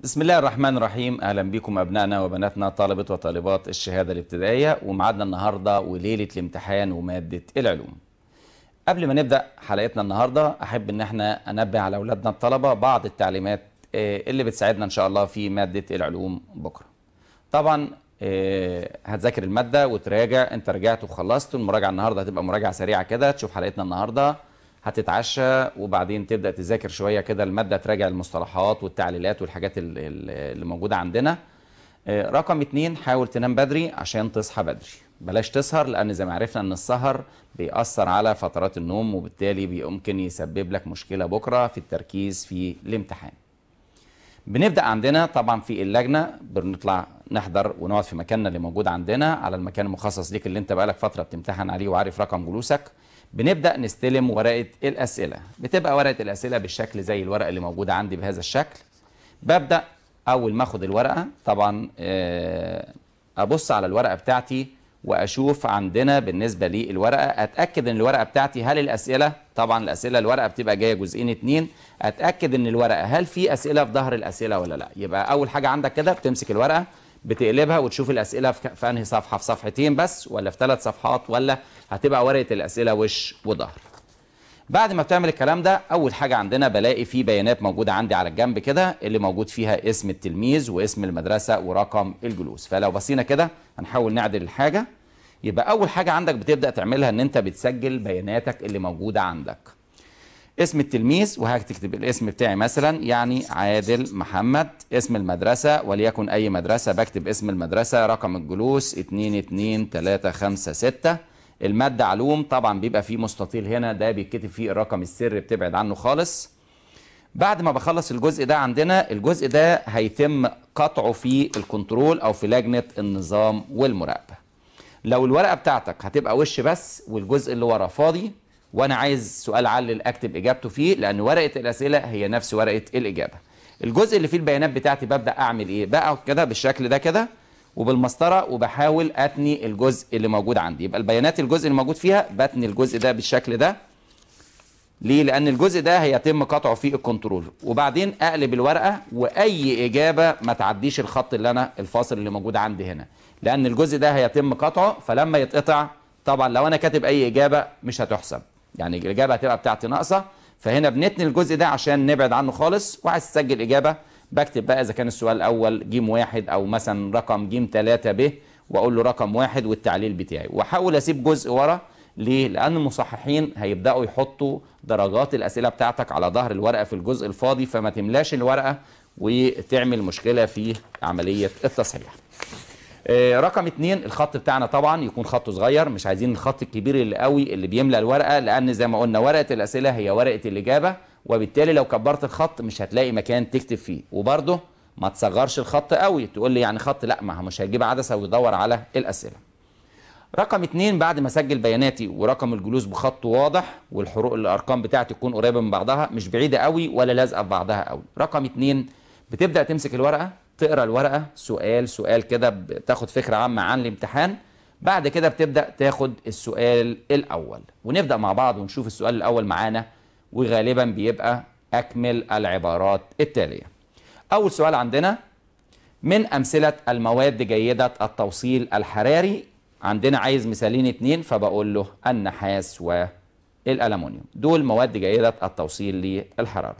بسم الله الرحمن الرحيم أهلا بكم أبنائنا وبناتنا طلبه وطالبات الشهادة الابتدائية وميعادنا النهارده وليلة الامتحان ومادة العلوم. قبل ما نبدأ حلقتنا النهارده أحب إن إحنا أنبه على أولادنا الطلبة بعض التعليمات آه، اللي بتساعدنا إن شاء الله في مادة العلوم بكرة. طبعا آه، هتذاكر المادة وتراجع أنت رجعت وخلصت المراجعة النهارده هتبقى مراجعة سريعة كده تشوف حلقتنا النهارده هتتعشى وبعدين تبدأ تذاكر شوية كده المادة تراجع المصطلحات والتعليلات والحاجات ال- ال- اللي موجودة عندنا. آه، رقم اتنين حاول تنام بدري عشان تصحى بدري. بلاش تسهر لأن زي ما عرفنا إن السهر بيأثر على فترات النوم وبالتالي ممكن يسبب لك مشكلة بكرة في التركيز في الامتحان. بنبدأ عندنا طبعا في اللجنة بنطلع نحضر ونقعد في مكاننا اللي موجود عندنا على المكان المخصص ليك اللي أنت بقالك فترة بتمتحن عليه وعارف رقم جلوسك. بنبدأ نستلم ورقة الأسئلة. بتبقى ورقة الأسئلة بالشكل زي الورقه اللي موجوده عندي بهذا الشكل. ببدأ أول ما أخد الورقة طبعا آه، أبص على الورقة بتاعتي وأشوف عندنا بالنسبة للورقه أتأكد إن الورقة بتاعتي هل الأسئلة طبعا الأسئلة الورقة بتبقى جاية جزئين اتنين. أتأكد إن الورقة هل في أسئلة في ظهر الأسئلة ولا لا؟ يبقى أول حاجة عندك كده بتمسك الورقة بتقلبها وتشوف الأسئلة في أنهي صفحة؟ في صفحتين بس ولا في ثلاث صفحات ولا هتبقى ورقة الأسئلة وش وظهر. بعد ما بتعمل الكلام ده أول حاجة عندنا بلاقي في بيانات موجودة عندي على الجنب كده اللي موجود فيها اسم التلميذ واسم المدرسة ورقم الجلوس. فلو بصينا كده هنحاول نعدل الحاجة. يبقى أول حاجة عندك بتبدأ تعملها إن أنت بتسجل بياناتك اللي موجودة عندك. اسم التلميذ وهتكتب الاسم بتاعي مثلا يعني عادل محمد اسم المدرسة وليكن أي مدرسة بكتب اسم المدرسة رقم الجلوس 2 2 3 5 6 المادة علوم طبعا بيبقى فيه مستطيل هنا ده بيتكتب فيه الرقم السري بتبعد عنه خالص. بعد ما بخلص الجزء ده عندنا الجزء ده هيتم قطعه في الكنترول أو في لجنة النظام والمراقبة. لو الورقة بتاعتك هتبقى وش بس والجزء اللي ورا فاضي وأنا عايز سؤال علل أكتب إجابته فيه لأن ورقة الأسئلة هي نفس ورقة الإجابة. الجزء اللي فيه البيانات بتاعتي ببدأ أعمل إيه؟ بقى كده بالشكل ده كده. وبالمسطرة وبحاول أتني الجزء اللي موجود عندي. يبقى البيانات الجزء اللي موجود فيها بتني الجزء ده بالشكل ده. ليه؟ لأن الجزء ده هيتم قطعه في الكنترول. وبعدين أقلب الورقة وأي إجابة ما تعديش الخط اللي أنا الفاصل اللي موجود عندي هنا. لأن الجزء ده هيتم قطعه فلما يتقطع طبعا لو أنا كاتب أي إجابة مش هتحسب. يعني الإجابة هتبقى بتاعتي ناقصة. فهنا بنتني الجزء ده عشان نبعد عنه خالص وعايز تسجل إجابة بكتب بقى إذا كان السؤال الأول جيم واحد أو مثلا رقم جيم ثلاثة ب وأقول له رقم واحد والتعليل بتاعي وأحاول أسيب جزء ورا ليه؟ لأن المصححين هيبدأوا يحطوا درجات الأسئلة بتاعتك على ظهر الورقة في الجزء الفاضي فما تملاش الورقة وتعمل مشكلة في عملية التصحيح. آه، رقم اتنين الخط بتاعنا طبعا يكون خطه صغير مش عايزين الخط الكبير اللي قوي اللي بيملى الورقة لأن زي ما قلنا ورقة الأسئلة هي ورقة الإجابة وبالتالي لو كبرت الخط مش هتلاقي مكان تكتب فيه. وبرضه ما تصغرش الخط قوي. تقول لي يعني خط لا ما مش هيجيب عدسة ويدور على الأسئلة. رقم اتنين بعد ما اسجل بياناتي ورقم الجلوس بخط واضح والحروف الأرقام بتاعتي تكون قريبة من بعضها مش بعيدة قوي ولا لازقة في بعضها قوي. رقم اتنين بتبدأ تمسك الورقة تقرأ الورقة سؤال سؤال كده بتاخد فكرة عامة عن الامتحان. بعد كده بتبدأ تاخد السؤال الأول. ونبدأ مع بعض ونشوف السؤال الأول معانا وغالبا بيبقى أكمل العبارات التالية. أول سؤال عندنا من أمثلة المواد جيدة التوصيل الحراري؟ عندنا عايز مثالين اتنين فبقول له النحاس والألمونيوم. دول مواد جيدة التوصيل للحرارة.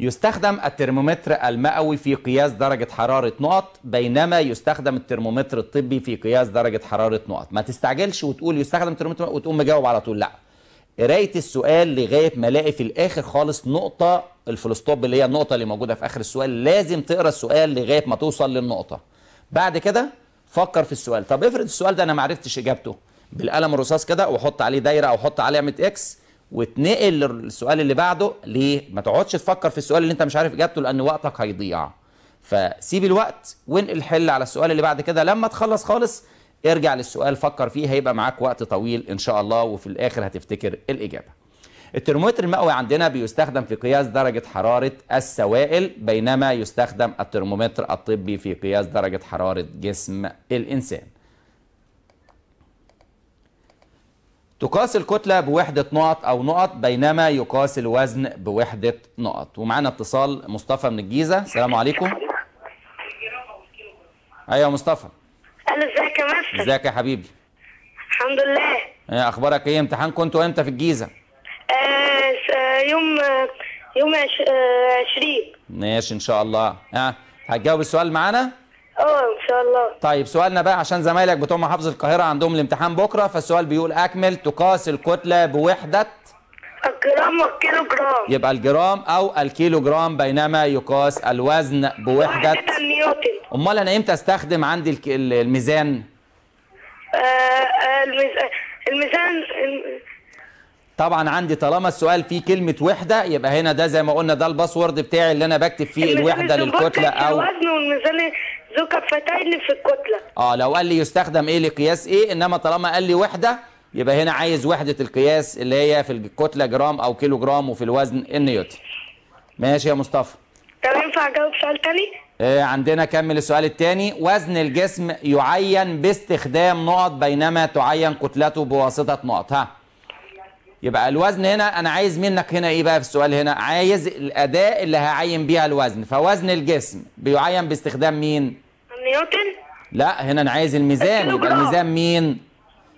يستخدم الترمومتر المئوي في قياس درجة حرارة نقط بينما يستخدم الترمومتر الطبي في قياس درجة حرارة نقط. ما تستعجلش وتقول يستخدم الترمومتر وتقوم مجاوب على طول. لا قراية السؤال لغاية ما ألاقي في الآخر خالص نقطة ال full stop اللي هي النقطة اللي موجودة في آخر السؤال لازم تقرأ السؤال لغاية ما توصل للنقطة. بعد كده فكر في السؤال. طب افرض السؤال ده أنا ما عرفتش إجابته بالقلم الرصاص كده واحط عليه دايرة أو أحط عليه علامه X واتنقل للسؤال اللي بعده ليه؟ ما تقعدش تفكر في السؤال اللي أنت مش عارف إجابته لأن وقتك هيضيع. فسيب الوقت وانقل حل على السؤال اللي بعد كده. لما تخلص خالص ارجع للسؤال فكر فيه هيبقى معاك وقت طويل إن شاء الله وفي الآخر هتفتكر الإجابة. الترمومتر المئوي عندنا بيستخدم في قياس درجة حرارة السوائل بينما يستخدم الترمومتر الطبي في قياس درجة حرارة جسم الإنسان. تقاس الكتلة بوحدة نقط أو نقط بينما يقاس الوزن بوحدة نقط. ومعانا اتصال مصطفى من الجيزة. السلام عليكم. أيوة مصطفى. أنا إزيك يا مستر؟ إزيك يا حبيبي؟ الحمد لله. إيه أخبارك إيه؟ امتحان كنتوا إمتى في الجيزة؟ آه آه، يوم آه، يوم عش- آه، عشرين. ماشي إن شاء الله. ها هتجاوب السؤال معانا؟ آه إن شاء الله. طيب سؤالنا بقى عشان زمايلك بتوع محافظة القاهرة عندهم الامتحان بكرة فالسؤال بيقول أكمل تقاس الكتلة بوحدة الجرام والكيلو جرام يبقى الجرام أو الكيلو جرام بينما يقاس الوزن بوحدة. وحدة نيوتن. أمال أنا إمتى أستخدم عندي الميزان؟ آه، آه، الميز- الميزان الم- طبعا عندي طالما السؤال فيه كلمة وحدة يبقى هنا ده زي ما قلنا ده ال password بتاعي اللي أنا بكتب فيه الميزان للكتلة في أو الوزن والميزان ذو كفتين في الكتلة. آه لو قال لي يستخدم إيه لقياس إيه إنما طالما قال لي وحدة يبقى هنا عايز وحدة القياس اللي هي في الكتلة جرام أو كيلو جرام وفي الوزن النيوتن. ماشي يا مصطفى. طب ينفع أجاوب سؤال تاني؟ آه عندنا كمل السؤال الثاني وزن الجسم يعين باستخدام نقط بينما تعين كتلته بواسطة نقط. ها. يبقى الوزن هنا أنا عايز منك هنا إيه بقى في السؤال هنا؟ عايز الاداه اللي هعين بيها الوزن. فوزن الجسم بيعين باستخدام مين؟ نيوتن لا هنا أنا عايز الميزان. يبقى. الميزان مين؟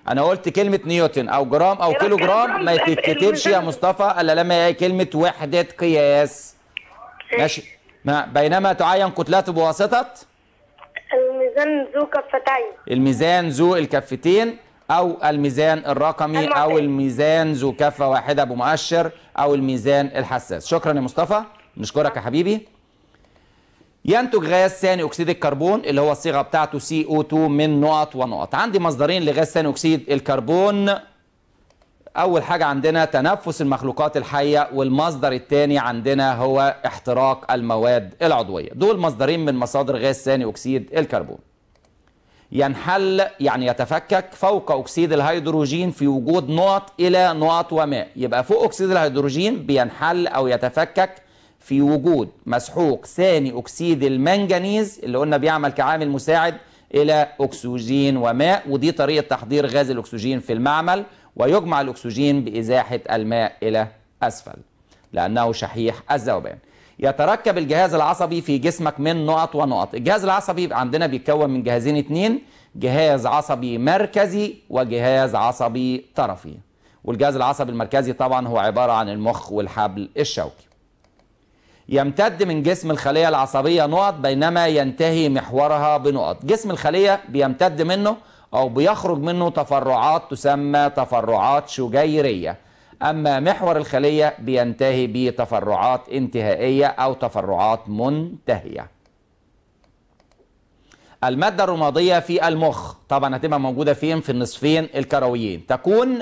أنا قلت كلمة نيوتن أو جرام أو يبقى كيلو جرام ما تتكتبش يا. مصطفى إلا لما يلاقي كلمة وحدة قياس. ماشي. ما بينما تعين كتلته بواسطة. الميزان ذو كفتين. الميزان ذو الكفتين أو الميزان الرقمي أو. الميزان ذو كفة واحدة بمؤشر أو الميزان الحساس. شكرا يا مصطفى. نشكرك يا حبيبي. ينتج غاز ثاني أكسيد الكربون اللي هو الصيغة بتاعته CO2 من نقط ونقط. عندي مصدرين لغاز ثاني أكسيد الكربون. أول حاجة عندنا تنفس المخلوقات الحية والمصدر الثاني عندنا هو احتراق المواد العضوية. دول مصدرين من مصادر غاز ثاني أكسيد الكربون. ينحل يعني يتفكك فوق أكسيد الهيدروجين في وجود نقط إلى نقط وماء. يبقى فوق أكسيد الهيدروجين بينحل أو يتفكك في وجود مسحوق ثاني أكسيد المنجنيز اللي قلنا بيعمل كعامل مساعد إلى أكسجين وماء ودي طريقة تحضير غاز الأكسجين في المعمل ويجمع الأكسجين بإزاحة الماء إلى أسفل لأنه شحيح الذوبان. يتركب الجهاز العصبي في جسمك من نقط ونقط. الجهاز العصبي عندنا بيتكون من جهازين اتنين جهاز عصبي مركزي وجهاز عصبي طرفي. والجهاز العصبي المركزي طبعا هو عبارة عن المخ والحبل الشوكي. يمتد من جسم الخلية العصبية نقط بينما ينتهي محورها بنقط. جسم الخلية بيمتد منه أو بيخرج منه تفرعات تسمى تفرعات شجيرية. أما محور الخلية بينتهي بتفرعات انتهائية أو تفرعات منتهية. المادة الرمادية في المخ. طبعا هتبقى موجودة فين؟ في النصفين الكرويين. تكون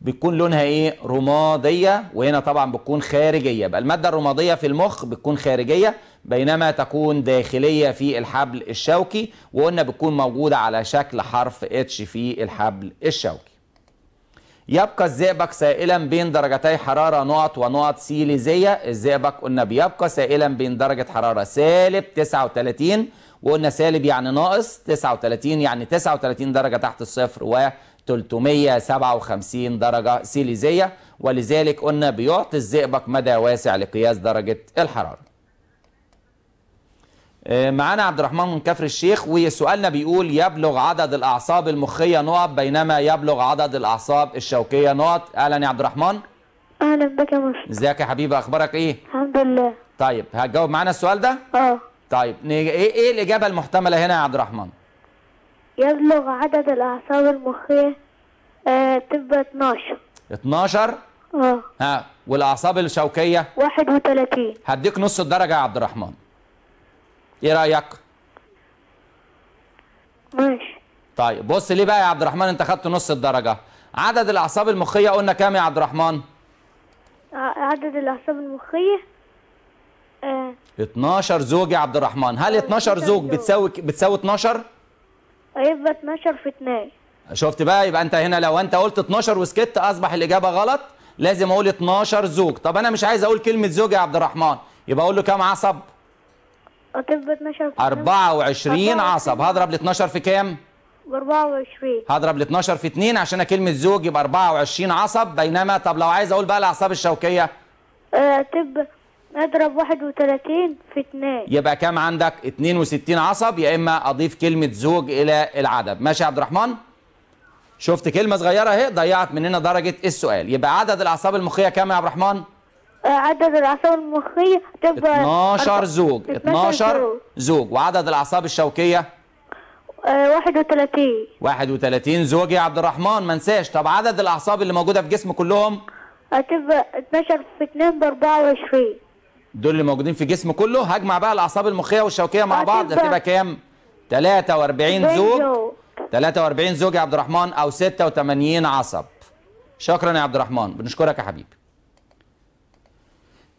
بتكون لونها إيه؟ رمادية وهنا طبعا بتكون خارجية. يبقى المادة الرمادية في المخ بتكون خارجية بينما تكون داخلية في الحبل الشوكي وقلنا بتكون موجودة على شكل حرف H في الحبل الشوكي. يبقى الزئبق سائلا بين درجتي حرارة نقط ونقط سيليزية. الزئبق قلنا بيبقى سائلا بين درجة حرارة سالب 39 وقلنا سالب يعني ناقص 39 يعني 39 درجة تحت الصفر و 357 درجة سيليزية ولذلك قلنا بيعطي الزئبق مدى واسع لقياس درجة الحرارة. آه، معانا عبد الرحمن من كفر الشيخ وسؤالنا بيقول يبلغ عدد الأعصاب المخية نقط؟ بينما يبلغ عدد الأعصاب الشوكية نقط؟ أهلا يا عبد الرحمن. أهلا بك يا مصر. إزيك يا حبيبي؟ أخبارك إيه؟ الحمد لله. طيب هتجاوب معانا السؤال ده؟ آه. طيب إيه إيه الإجابة المحتملة هنا يا عبد الرحمن؟ يبلغ عدد الأعصاب المخية آه تبقى 12 12 آه. ها والأعصاب الشوكية؟ 31 هديك نص الدرجة يا عبد الرحمن. إيه رأيك؟ ماشي. طيب بص ليه بقى يا عبد الرحمن انت خدت نص الدرجة. عدد الأعصاب المخية قلنا كام يا عبد الرحمن؟ ع- عدد الأعصاب المخية آه. 12 زوج يا عبد الرحمن. هل 12 زوج زوج. بتساوي بتساوي 12 هيبقى 12 في 2 شفت بقى؟ يبقى انت هنا لو انت قلت 12 وسكت اصبح الإجابة غلط. لازم أقول 12 زوج. طب أنا مش عايز أقول كلمة زوج يا عبد الرحمن. يبقى أقول له كام عصب؟ هتبقى 12 في 24 24 عصب. هضرب ال 12 في كام؟ ب 24 هضرب ال 12 في 2 عشان كلمة زوج يبقى 24 عصب. بينما طب لو عايز أقول بقى الأعصاب الشوكية؟ آه تبقى أضرب 31 في 2 يبقى كام عندك؟ 62 عصب يا إما أضيف كلمة زوج إلى العدد. ماشي يا عبد الرحمن؟ شفت كلمة صغيرة أهي؟ ضيعت مننا درجة السؤال. يبقى عدد الأعصاب المخية كام يا عبد الرحمن؟ آه عدد الأعصاب المخية تبقى 12 أربع- زوج. 12 زوج. وعدد الأعصاب الشوكية؟ آه 31 31 زوج يا عبد الرحمن. ما انساش طب عدد الأعصاب اللي موجودة في جسم كلهم؟ هتبقى 12 في 2 ب 24 دول اللي موجودين في جسم كله. هجمع بقى الأعصاب المخية والشوكية مع بعض. هتبقى- هتبقى كام؟ 43 زوج. 43 زوج يا عبد الرحمن أو 86 عصب. شكرا يا عبد الرحمن. بنشكرك يا حبيبي.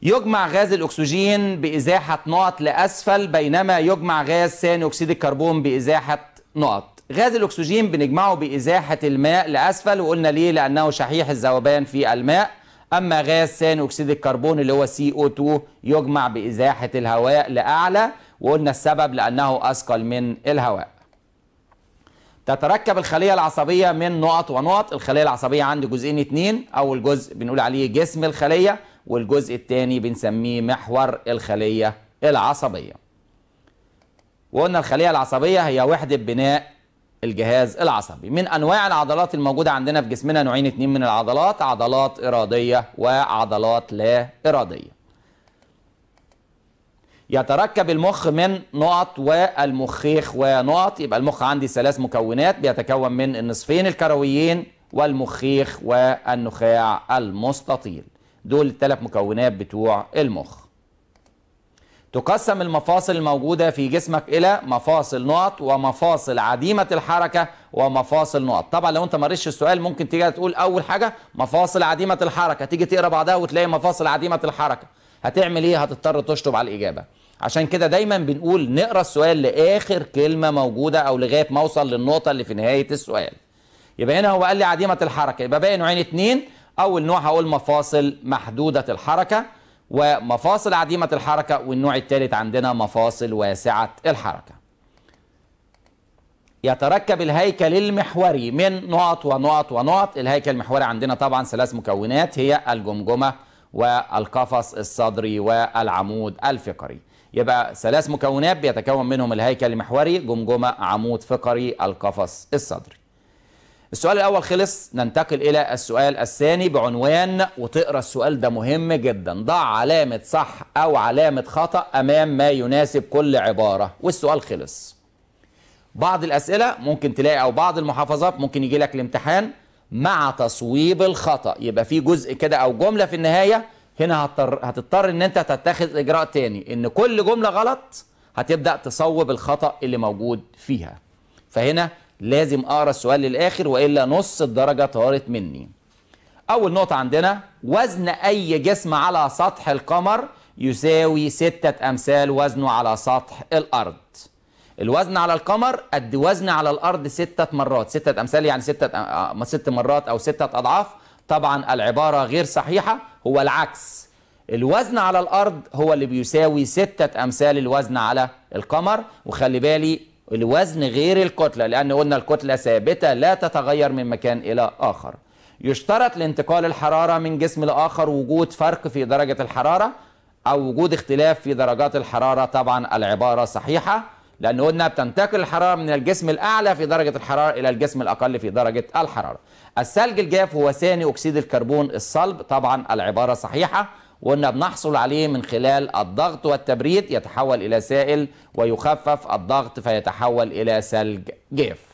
يجمع غاز الأكسجين بإزاحة نقط لأسفل بينما يجمع غاز ثاني أكسيد الكربون بإزاحة نقط. غاز الأكسجين بنجمعه بإزاحة الماء لأسفل وقلنا ليه؟ لأنه شحيح الذوبان في الماء. أما غاز ثاني أكسيد الكربون اللي هو CO2 يجمع بإزاحة الهواء لأعلى وقلنا السبب لأنه أثقل من الهواء. تتركب الخلية العصبية من نقط ونقط. الخلية العصبية عندي جزئين اتنين. أول جزء بنقول عليه جسم الخلية والجزء الثاني بنسميه محور الخلية العصبية. وقلنا الخلية العصبية هي وحدة بناء الجهاز العصبي. من أنواع العضلات الموجودة عندنا في جسمنا نوعين اتنين من العضلات عضلات إرادية وعضلات لا إرادية. يتركب المخ من نقط والمخيخ ونقط. يبقى المخ عندي ثلاث مكونات بيتكون من النصفين الكرويين والمخيخ والنخاع المستطيل. دول الثلاث مكونات بتوع المخ. تقسم المفاصل الموجودة في جسمك إلى مفاصل نقط ومفاصل عديمة الحركة ومفاصل نقط. طبعا لو أنت مريتش السؤال ممكن تيجي تقول أول حاجة مفاصل عديمة الحركة. تيجي تقرأ بعدها وتلاقي مفاصل عديمة الحركة. هتعمل إيه؟ هتضطر تشطب على الإجابة. عشان كده دايما بنقول نقرأ السؤال لآخر كلمة موجودة أو لغاية ما أوصل للنقطة اللي في نهاية السؤال. يبقى هنا هو قال لي عديمة الحركة. يبقى باقي نوعين اتنين. أول نوع هقول مفاصل محدودة الحركة. ومفاصل عديمة الحركة والنوع الثالث عندنا مفاصل واسعة الحركة. يتركب الهيكل المحوري من نقط ونقط ونقط. الهيكل المحوري عندنا طبعا ثلاث مكونات هي الجمجمة والقفص الصدري والعمود الفقري. يبقى ثلاث مكونات بيتكون منهم الهيكل المحوري جمجمة عمود فقري القفص الصدري. السؤال الأول خلص ننتقل إلى السؤال الثاني بعنوان وتقرأ السؤال ده مهم جدا. ضع علامة صح أو علامة خطأ أمام ما يناسب كل عبارة. والسؤال خلص. بعض الأسئلة ممكن تلاقي أو بعض المحافظات ممكن يجي لك الامتحان مع تصويب الخطأ. يبقى في جزء كده أو جملة في النهاية هنا هتضطر, هتضطر إن أنت تتخذ إجراء تاني. إن كل جملة غلط هتبدأ تصوب الخطأ اللي موجود فيها. فهنا لازم أقرأ السؤال للآخر وإلا نص الدرجة طارت مني. أول نقطة عندنا وزن أي جسم على سطح القمر يساوي ستة أمثال وزنه على سطح الأرض. الوزن على القمر قد وزن على الأرض ستة مرات. ستة أمثال يعني ستة أ- ست مرات أو ستة أضعاف. طبعا العبارة غير صحيحة هو العكس. الوزن على الأرض هو اللي بيساوي ستة أمثال الوزن على القمر. وخلي بالي الوزن غير الكتلة لأن قلنا الكتلة ثابتة لا تتغير من مكان إلى آخر. يشترط لانتقال الحرارة من جسم لآخر وجود فرق في درجة الحرارة أو وجود اختلاف في درجات الحرارة. طبعا العبارة صحيحة لأن قلنا بتنتقل الحرارة من الجسم الأعلى في درجة الحرارة إلى الجسم الأقل في درجة الحرارة. الثلج الجاف هو ثاني أكسيد الكربون الصلب. طبعا العبارة صحيحة. وقلنا بنحصل عليه من خلال الضغط والتبريد يتحول إلى سائل ويخفف الضغط فيتحول إلى ثلج جاف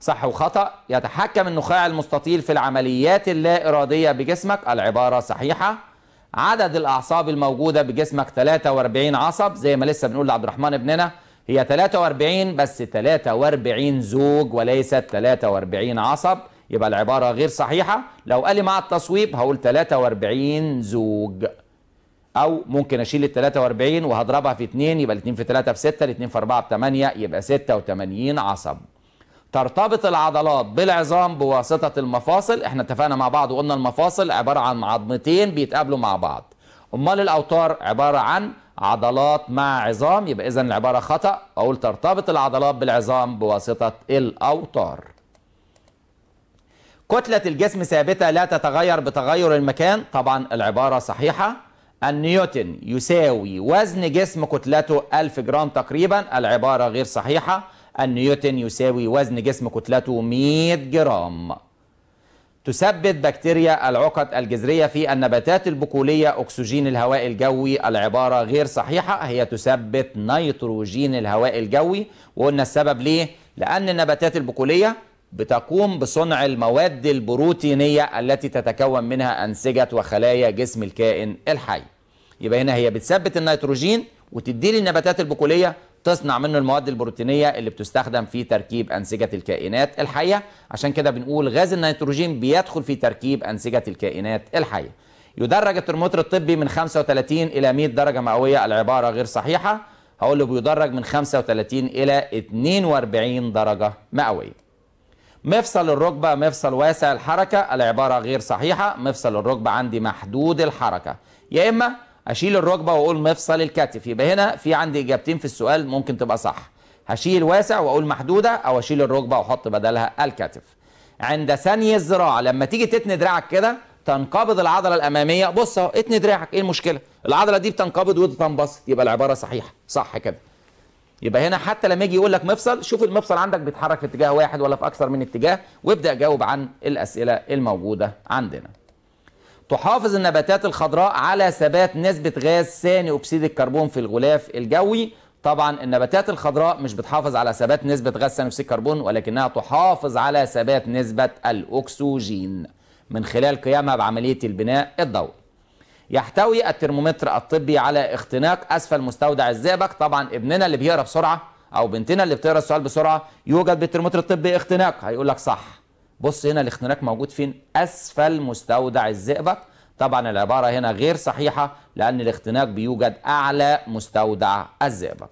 صح وخطأ. يتحكم النخاع المستطيل في العمليات اللا إرادية بجسمك. العبارة صحيحة. عدد الأعصاب الموجودة بجسمك 43 عصب. زي ما لسه بنقول لعبد الرحمن ابننا. هي 43 بس 43 زوج وليست 43 عصب. يبقى العبارة غير صحيحة. لو قال لي مع التصويب هقول 43 زوج. أو ممكن أشيل ال 43 وهضربها في 2 يبقى ال 2 في 3 ب 6 ال 2 في 4 ب 8 يبقى 86 عصب. ترتبط العضلات بالعظام بواسطة المفاصل. إحنا اتفقنا مع بعض وقلنا المفاصل عبارة عن عظمتين بيتقابلوا مع بعض. أمال الأوتار عبارة عن عضلات مع عظام يبقى اذا العبارة خطأ. أقول ترتبط العضلات بالعظام بواسطة الأوتار. كتلة الجسم ثابتة لا تتغير بتغير المكان. طبعا العبارة صحيحة. النيوتن يساوي وزن جسم كتلته 1000 جرام تقريبا. العبارة غير صحيحة. النيوتن يساوي وزن جسم كتلته 100 جرام. تثبت بكتيريا العقد الجذرية في النباتات البقولية. أكسجين الهواء الجوي. العبارة غير صحيحة. هي تثبت نيتروجين الهواء الجوي. وقلنا السبب ليه؟ لأن النباتات البقولية بتقوم بصنع المواد البروتينية التي تتكون منها أنسجة وخلايا جسم الكائن الحي. يبقى هنا هي بتثبت النيتروجين وتدي للنباتات البقولية تصنع منه المواد البروتينية اللي بتستخدم في تركيب أنسجة الكائنات الحية. عشان كده بنقول غاز النيتروجين بيدخل في تركيب أنسجة الكائنات الحية. يدرج الترمومتر الطبي من 35 إلى 100 درجة مئوية العبارة غير صحيحة. هقول له بيدرج من 35 إلى 42 درجة مئوية. مفصل الركبة مفصل واسع الحركة العبارة غير صحيحة مفصل الركبة عندي محدود الحركة. يا إما أشيل الركبة وأقول مفصل الكتف يبقى هنا في عندي إجابتين في السؤال ممكن تبقى صح. هشيل واسع وأقول محدودة أو أشيل الركبة وأحط بدلها الكتف. عند ثني الذراع لما تيجي تتني دراعك كده تنقبض العضلة الأمامية. بص أهو اتني دراعك إيه المشكلة؟ العضلة دي بتنقبض وتنبسط يبقى العبارة صحيحة. صح كده. يبقى هنا حتى لما يجي يقول لك مفصل شوف المفصل عندك بيتحرك في اتجاه واحد ولا في أكثر من اتجاه وابدأ جاوب عن الأسئلة الموجودة عندنا. تحافظ النباتات الخضراء على ثبات نسبة غاز ثاني أكسيد الكربون في الغلاف الجوي. طبعا النباتات الخضراء مش بتحافظ على ثبات نسبة غاز ثاني أكسيد الكربون ولكنها تحافظ على ثبات نسبة الأكسجين. من خلال قيامها بعملية البناء الضوئي. يحتوي الترمومتر الطبي على اختناق أسفل مستودع الزئبق. طبعا ابننا اللي بيقرأ بسرعة أو بنتنا اللي بتقرأ السؤال بسرعة يوجد بالترمومتر الطبي اختناق. هيقول لك صح. بص هنا الاختناق موجود فين؟ أسفل مستودع الزئبق. طبعا العبارة هنا غير صحيحة لأن الاختناق بيوجد أعلى مستودع الزئبق.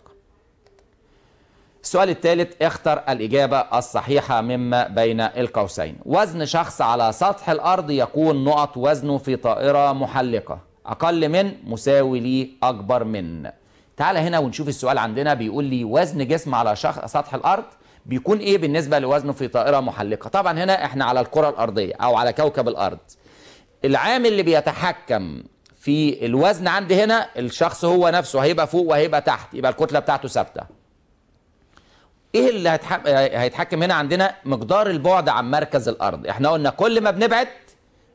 السؤال الثالث اختر الإجابة الصحيحة مما بين القوسين. وزن شخص على سطح الأرض يكون نقط وزنه في طائرة محلقة. أقل من مساوي لي أكبر من. تعال هنا ونشوف السؤال عندنا بيقول لي وزن جسم على سطح الأرض بيكون إيه بالنسبة لوزنه في طائرة محلقة؟ طبعا هنا إحنا على الكرة الأرضية أو على كوكب الأرض. العامل اللي بيتحكم في الوزن عندي هنا الشخص هو نفسه هيبقى فوق وهيبقى تحت يبقى الكتلة بتاعته ثابتة. إيه اللي هيتحكم هنا عندنا؟ مقدار البعد عن مركز الأرض. إحنا قلنا كل ما بنبعد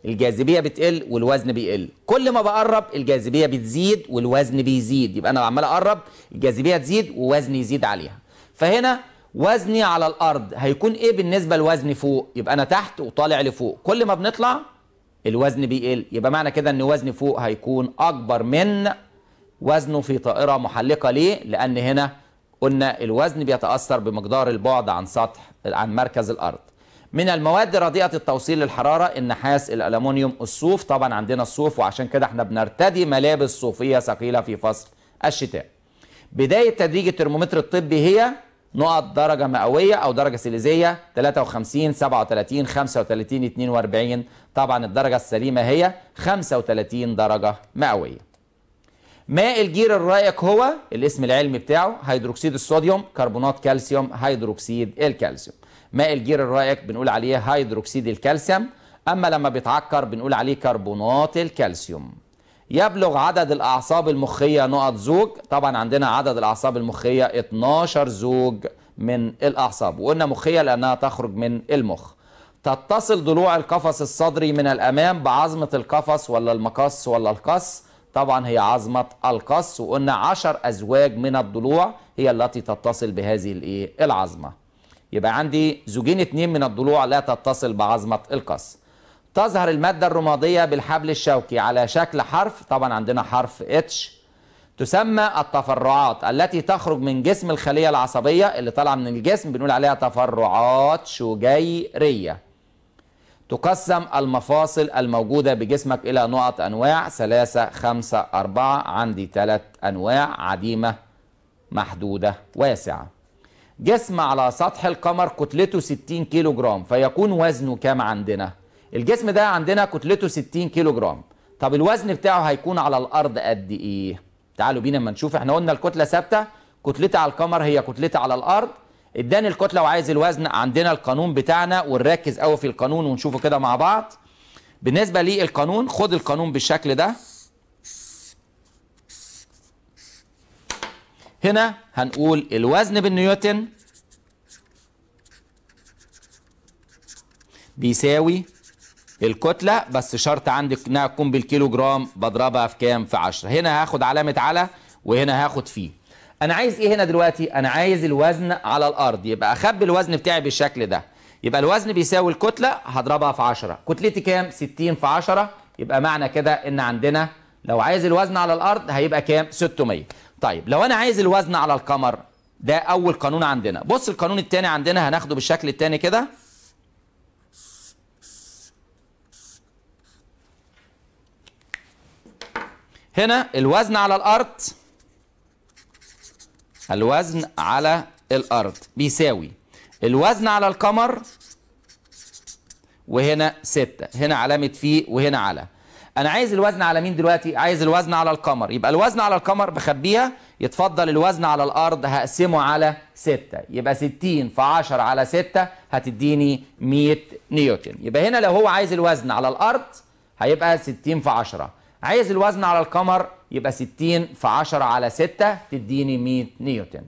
الجاذبية بتقل والوزن بيقل. كل ما بقرب الجاذبية بتزيد والوزن بيزيد. يبقى أنا عمال أقرب الجاذبية تزيد ووزني يزيد عليها. فهنا وزني على الأرض هيكون إيه بالنسبة لوزني فوق؟ يبقى أنا تحت وطالع لفوق. كل ما بنطلع الوزن بيقل. يبقى معنى كده إن وزني فوق هيكون أكبر من وزنه في طائرة محلقة ليه؟ لأن هنا قلنا الوزن بيتأثر بمقدار البعد عن سطح عن مركز الأرض. من المواد رديئة التوصيل للحرارة النحاس الألمنيوم الصوف. طبعا عندنا الصوف وعشان كده إحنا بنرتدي ملابس صوفية ثقيلة في فصل الشتاء. بداية تدريج الترمومتر الطبي هي نقط درجة مئوية أو درجة سيليزية 53 37 35 42 طبعا الدرجة السليمة هي 35 درجة مئوية. ماء الجير الرائق هو الاسم العلمي بتاعه هيدروكسيد الصوديوم كربونات كالسيوم هيدروكسيد الكالسيوم. ماء الجير الرائق بنقول عليه هيدروكسيد الكالسيوم أما لما بيتعكر بنقول عليه كربونات الكالسيوم. يبلغ عدد الأعصاب المخية نقط زوج طبعا عندنا عدد الأعصاب المخية 12 زوج من الأعصاب وقلنا مخية لأنها تخرج من المخ. تتصل ضلوع القفص الصدري من الأمام بعظمة القفص ولا المقص ولا القص؟ طبعا هي عظمة القص وقلنا عشر أزواج من الضلوع هي التي تتصل بهذه الإيه؟ العظمة. يبقى عندي زوجين اتنين من الضلوع لا تتصل بعظمة القص. تظهر المادة الرمادية بالحبل الشوكي على شكل حرف طبعا عندنا حرف H تسمى التفرعات التي تخرج من جسم الخلية العصبية اللي طالعة من الجسم بنقول عليها تفرعات شجيرية. تقسم المفاصل الموجودة بجسمك إلى نقط أنواع ثلاثة خمسة أربعة عندي ثلاث أنواع عديمة محدودة واسعة. جسم على سطح القمر كتلته 60 كيلو جرام فيكون وزنه كام عندنا؟ الجسم ده عندنا كتلته 60 كيلو جرام طب الوزن بتاعه هيكون على الأرض قد إيه؟ تعالوا بينا اما نشوف. إحنا قلنا الكتلة ثابتة كتلتي على القمر هي كتلتي على الأرض. اداني الكتلة وعايز الوزن عندنا القانون بتاعنا ونركز قوي في القانون ونشوفه كده مع بعض. بالنسبة للقانون خد القانون بالشكل ده. هنا هنقول الوزن بالنيوتن بيساوي الكتلة بس شرط عندك إنها تكون بالكيلو جرام بضربها في كام؟ في 10 هنا هاخد علامة على وهنا هاخد فيه. أنا عايز إيه هنا دلوقتي؟ أنا عايز الوزن على الأرض. يبقى أخبي الوزن بتاعي بالشكل ده. يبقى الوزن بيساوي الكتلة هضربها في 10 كتلتي كام؟ 60 في 10 يبقى معنى كده إن عندنا لو عايز الوزن على الأرض هيبقى كام؟ 600 طيب لو أنا عايز الوزن على القمر ده أول قانون عندنا. بص القانون الثاني عندنا هناخده بالشكل الثاني كده. هنا الوزن على الأرض. الوزن على الأرض بيساوي الوزن على القمر وهنا ستة. هنا علامة في وهنا على. أنا عايز الوزن على مين دلوقتي؟ عايز الوزن على القمر. يبقى الوزن على القمر بخبيها يتفضل الوزن على الأرض هقسمه على 6 يبقى 60 في 10 على 6 هتديني 100 نيوتن. يبقى هنا لو هو عايز الوزن على الأرض هيبقى 60 في 10 عايز الوزن على القمر يبقى 60 في 10 على 6 تديني 100 نيوتن.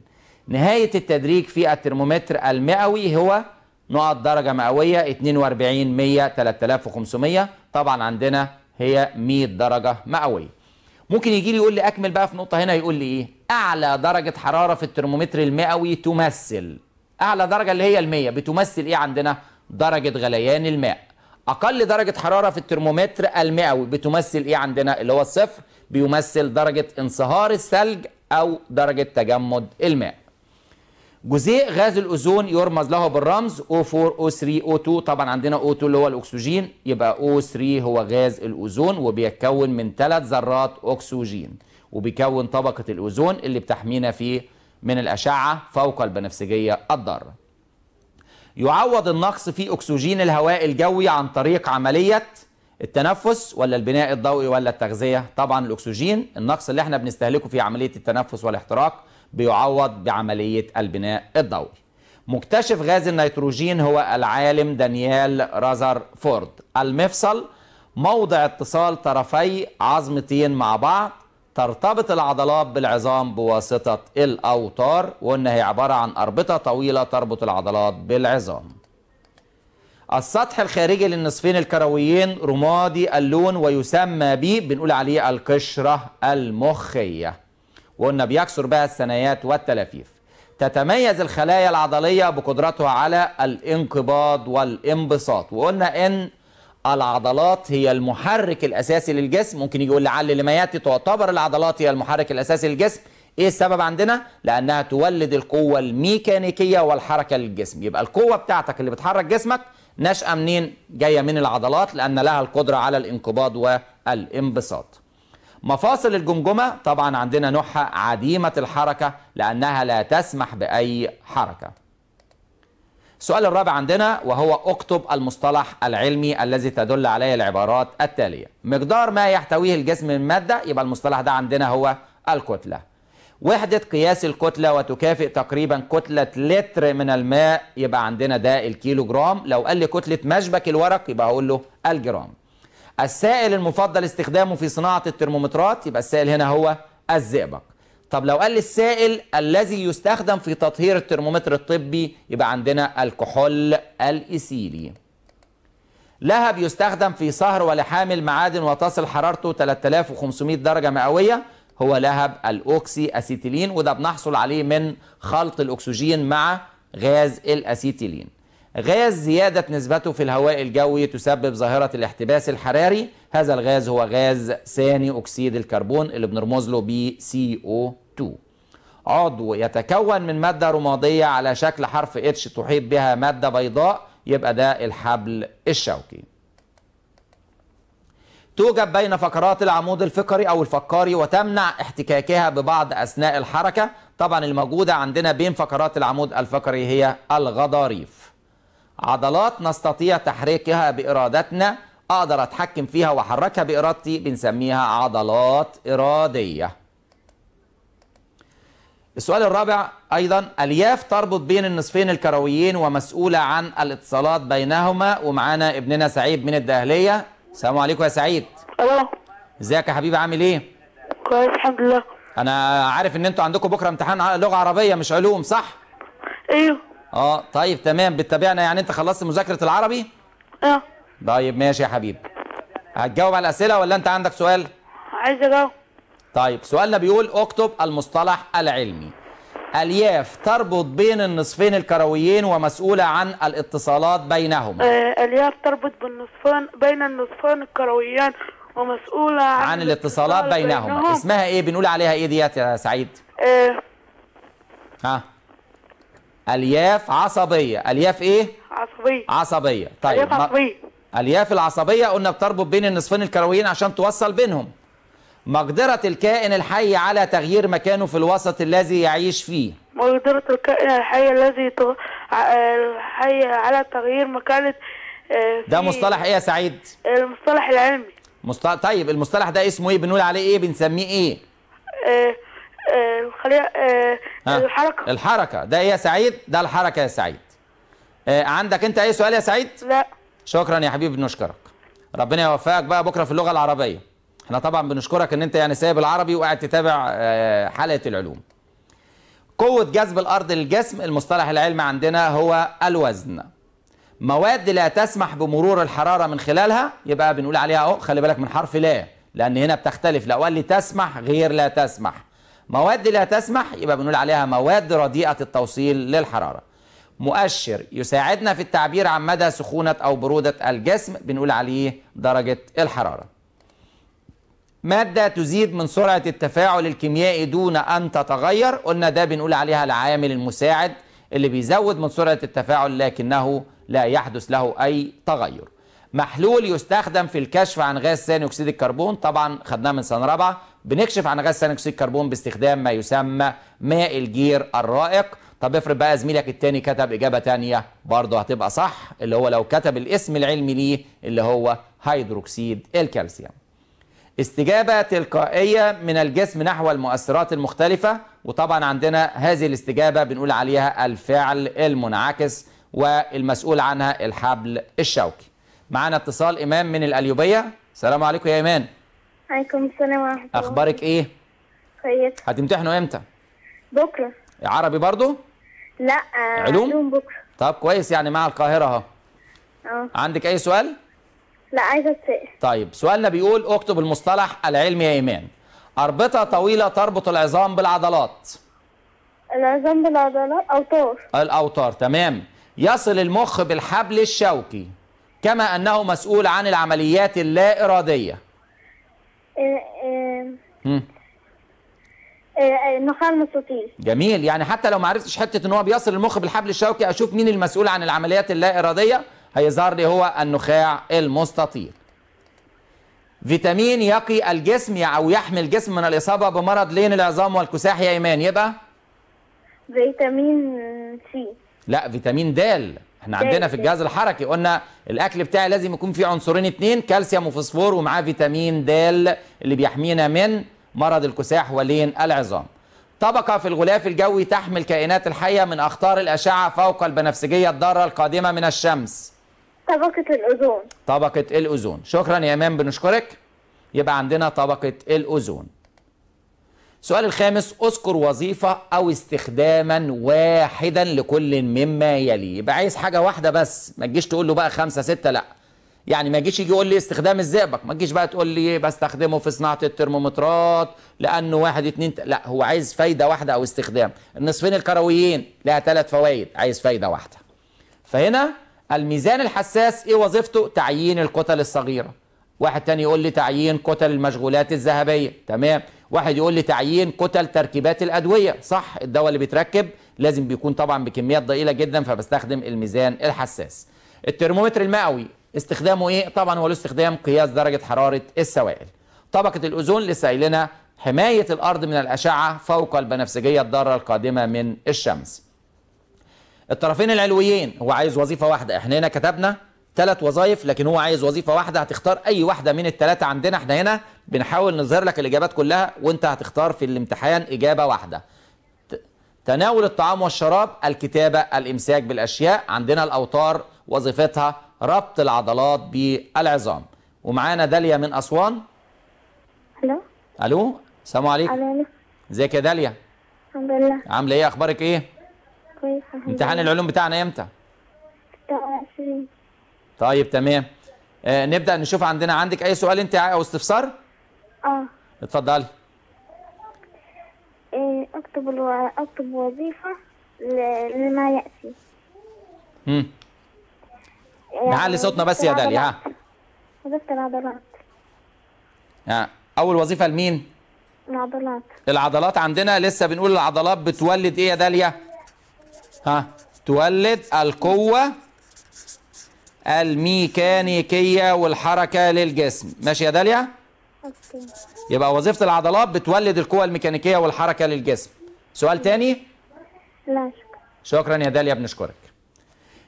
نهاية التدريج في الترمومتر المئوي هو نقط درجة مئوية 42 100 3500 طبعا عندنا هي 100 درجة مئوية. ممكن يجي لي يقول لي أكمل بقى في نقطة هنا يقول لي إيه؟ أعلى درجة حرارة في الترمومتر المئوي تمثل. أعلى درجة اللي هي ال100 بتمثل إيه عندنا؟ درجة غليان الماء. أقل درجة حرارة في الترمومتر المئوي بتمثل إيه عندنا؟ اللي هو الصفر بيمثل درجة انصهار الثلج أو درجة تجمد الماء. جزيء غاز الأوزون يرمز له بالرمز O4O3O2 طبعا عندنا O2 اللي هو الأكسجين يبقى O3 هو غاز الأوزون وبيتكون من ثلاث ذرات أكسجين وبيكون طبقة الأوزون اللي بتحمينا فيه من الأشعة فوق البنفسجية الضارة. يعوض النقص في أكسجين الهواء الجوي عن طريق عملية التنفس ولا البناء الضوئي ولا التغذية؟ طبعا الأكسجين النقص اللي إحنا بنستهلكه في عملية التنفس والاحتراق بيعوض بعملية البناء الضوئي. مكتشف غاز النيتروجين هو العالم دانيال رازرفورد. المفصل موضع اتصال طرفي عظمتين مع بعض ترتبط العضلات بالعظام بواسطة الأوتار وقلنا هي عبارة عن أربطة طويلة تربط العضلات بالعظام. السطح الخارجي للنصفين الكرويين رمادي اللون ويسمى ب بنقول عليه القشرة المخية. وقلنا بيكسر بها الثنايات والتلافيف. تتميز الخلايا العضلية بقدرتها على الانقباض والانبساط وقلنا إن العضلات هي المحرك الأساسي للجسم. ممكن يجي يقول لعل لما ياتي تعتبر العضلات هي المحرك الأساسي للجسم. إيه السبب عندنا؟ لأنها تولد القوة الميكانيكية والحركة للجسم. يبقى القوة بتاعتك اللي بتحرك جسمك ناشئة منين؟ جاية من العضلات لأن لها القدرة على الانقباض والانبساط. مفاصل الجمجمة طبعا عندنا نوعها عديمة الحركة لأنها لا تسمح بأي حركة. السؤال الرابع عندنا وهو اكتب المصطلح العلمي الذي تدل عليه العبارات التالية. مقدار ما يحتويه الجسم من مادة يبقى المصطلح ده عندنا هو الكتلة. وحدة قياس الكتلة وتكافئ تقريبا كتلة لتر من الماء يبقى عندنا ده الكيلو جرام لو قال لي كتلة مشبك الورق يبقى هقول له الجرام. السائل المفضل استخدامه في صناعة الترمومترات يبقى السائل هنا هو الزئبق. طب لو قال لي السائل الذي يستخدم في تطهير الترمومتر الطبي يبقى عندنا الكحول الإيثيلي لهب يستخدم في صهر ولحام المعادن وتصل حرارته 3500 درجة مئوية هو لهب الأوكسي أسيتيلين وده بنحصل عليه من خلط الأكسجين مع غاز الأسيتيلين. غاز زيادة نسبته في الهواء الجوي تسبب ظاهرة الاحتباس الحراري. هذا الغاز هو غاز ثاني أكسيد الكربون اللي بنرمز له ب CO2 عضو يتكون من مادة رمادية على شكل حرف اتش تحيط بها مادة بيضاء يبقى ده الحبل الشوكي. توجد بين فقرات العمود الفقري أو الفقاري وتمنع احتكاكها ببعض أثناء الحركة. طبعا الموجودة عندنا بين فقرات العمود الفقري هي الغضاريف. عضلات نستطيع تحريكها بإرادتنا أقدر أتحكم فيها وأحركها بإرادتي بنسميها عضلات إرادية. السؤال الرابع أيضا ألياف تربط بين النصفين الكرويين ومسؤولة عن الاتصالات بينهما؟ ومعانا ابننا سعيد من الدهليه السلام عليكم يا سعيد. ألو. إزيك يا حبيبي عامل إيه؟ كويس الحمد لله. أنا عارف إن أنتوا عندكم بكرة امتحان ع- لغة عربية مش علوم صح؟ أيوه. آه طيب تمام. بتتابعنا يعني؟ انت خلصت مذاكرة العربي؟ آه. طيب ماشي يا حبيبي. هتجاوب على الأسئلة ولا انت عندك سؤال؟ عايز أجاوب. طيب سؤالنا بيقول اكتب المصطلح العلمي. ألياف تربط بين النصفين الكرويين ومسؤولة عن الاتصالات بينهما. آه ألياف تربط بالنصفين بين النصفين الكرويان ومسؤولة عن, عن الاتصالات بينهما. اسمها إيه؟ بنقول عليها إيه ديت يا سعيد؟ آه. ها؟ الياف عصبية. الياف إيه؟ عصبية. عصبية. طيب الياف عصبية. الياف العصبية قلنا بتربط بين النصفين الكرويين عشان توصل بينهم. مقدرة الكائن الحي على تغيير مكانه في الوسط الذي يعيش فيه. مقدرة الكائن الحي الذي. ع- الحي على تغيير مكانة آه ده مصطلح إيه يا سعيد؟ المصطلح العلمي. مصطلح طيب المصطلح ده اسمه إيه؟ بنقول عليه إيه؟ بنسميه إيه؟ آه الخلية آه؟ الحركة. الحركة. ده إيه يا سعيد؟ ده الحركة يا سعيد. آه عندك أنت أي سؤال يا سعيد؟ لا. شكرا يا حبيبي بنشكرك. ربنا يوفقك بقى بكرة في اللغة العربية. إحنا طبعا بنشكرك إن أنت يعني سايب العربي وقاعد تتابع آه حلقة العلوم. قوة جذب الأرض للجسم المصطلح العلمي عندنا هو الوزن. مواد لا تسمح بمرور الحرارة من خلالها يبقى بنقول عليها أهو خلي بالك من حرف لا لأن هنا بتختلف. لو قال لي تسمح غير لا تسمح. مواد لا تسمح يبقى بنقول عليها مواد رديئة التوصيل للحرارة. مؤشر يساعدنا في التعبير عن مدى سخونة أو برودة الجسم بنقول عليه درجة الحرارة. مادة تزيد من سرعة التفاعل الكيميائي دون أن تتغير قلنا ده بنقول عليها العامل المساعد اللي بيزود من سرعة التفاعل لكنه لا يحدث له أي تغير. محلول يستخدم في الكشف عن غاز ثاني أكسيد الكربون. طبعا خدناه من سنة رابعة. بنكشف عن غاز ثاني أكسيد الكربون باستخدام ما يسمى ماء الجير الرائق. طب افرض بقى زميلك التاني كتب إجابة تانية برضه هتبقى صح اللي هو لو كتب الاسم العلمي ليه اللي هو هيدروكسيد الكالسيوم. استجابة تلقائية من الجسم نحو المؤثرات المختلفة. وطبعا عندنا هذه الاستجابة بنقول عليها الفعل المنعكس والمسؤول عنها الحبل الشوكي. معنا اتصال إيمان من القليوبية. السلام عليكم يا إيمان. عليكم السلام ورحمة الله. أخبارك إيه؟ كويس. هتمتحنوا إمتى؟ بكرة. عربي برضو؟ لا علوم؟ علوم بكرة. طب كويس يعني مع القاهرة أهو. آه. عندك أي سؤال؟ لا عايزة اتسأل طيب سؤالنا بيقول اكتب المصطلح العلمي يا إيمان. أربطة طويلة تربط العظام بالعضلات. العظام بالعضلات أوتار. الأوتار تمام. يصل المخ بالحبل الشوكي. كما أنه مسؤول عن العمليات اللا إرادية آه، آه، مم. آه، النخاع المستطيل. جميل. يعني حتى لو ما عرفتش حتة إن هو بيصل المخ بالحبل الشوكي أشوف مين المسؤول عن العمليات اللا إرادية هيظهر لي هو النخاع المستطيل. فيتامين يقي الجسم أو يحمي الجسم من الإصابة بمرض لين العظام والكساح يا إيمان. يبقى؟ فيتامين C. لا فيتامين د. إحنا عندنا في الجهاز الحركي قلنا الأكل بتاعي لازم يكون فيه عنصرين اتنين كالسيوم وفوسفور ومعاه فيتامين د اللي بيحمينا من مرض الكساح ولين العظام. طبقة في الغلاف الجوي تحمي الكائنات الحية من أخطار الأشعة فوق البنفسجية الضارة القادمة من الشمس. طبقة الأوزون. طبقة الأوزون. شكرا يا إيمان بنشكرك. يبقى عندنا طبقة الأوزون. السؤال الخامس اذكر وظيفة أو استخداما واحدا لكل مما يلي يبقى عايز حاجة واحدة بس ما تجيش تقول له بقى خمسة ستة لا. يعني ما يجيش يجي يقول لي استخدام الزئبق. ما تجيش بقى تقول لي بستخدمه في صناعة الترمومترات لأنه واحد اتنين. لا هو عايز فايدة واحدة أو استخدام. النصفين الكرويين لها ثلاث فوائد عايز فايدة واحدة. فهنا الميزان الحساس إيه وظيفته؟ تعيين الكتل الصغيرة. واحد تاني يقول لي تعيين كتل المشغولات الذهبية. تمام؟ واحد يقول لي تعيين كتل تركيبات الأدوية. صح الدواء اللي بيتركب لازم بيكون طبعا بكميات ضئيلة جدا فبستخدم الميزان الحساس. الترمومتر المئوي استخدامه إيه؟ طبعا هو له استخدام قياس درجة حرارة السوائل. طبقة الأوزون لسه حماية الأرض من الأشعة فوق البنفسجية الضارة القادمة من الشمس. الطرفين العلويين هو عايز وظيفة واحدة. إحنا هنا كتبنا ثلاث وظائف لكن هو عايز وظيفة واحدة هتختار أي واحدة من الثلاثة عندنا إحنا هنا. بنحاول نظهر لك الإجابات كلها وأنت هتختار في الامتحان إجابة واحدة. ت- تناول الطعام والشراب الكتابة الإمساك بالأشياء عندنا الأوتار وظيفتها ربط العضلات بالعظام. ومعانا داليا من أسوان. ألو ألو؟ السلام عليكم. ألو إزيك يا داليا؟ الحمد لله. عاملة إيه؟ أخبارك إيه؟ كويس امتحان العلوم بتاعنا إمتى؟ 26 طيب تمام. آه نبدأ نشوف عندنا عندك أي سؤال أنت أو استفسار؟ آه. اتفضلي إيه، أكتب ألو... أكتب وظيفة ل... لما يأتي. مم. إيه، نعلي صوتنا بس يا داليا ها. وظيفة العضلات. ها. أول وظيفة لمين؟ العضلات. العضلات عندنا لسه بنقول العضلات بتولد إيه يا داليا؟ ها تولد القوة الميكانيكية والحركة للجسم. ماشي يا داليا؟ أوكي. يبقى وظيفة العضلات بتولد القوة الميكانيكية والحركة للجسم. سؤال تاني؟ لا. شكرا شكرا يا داليا بنشكرك.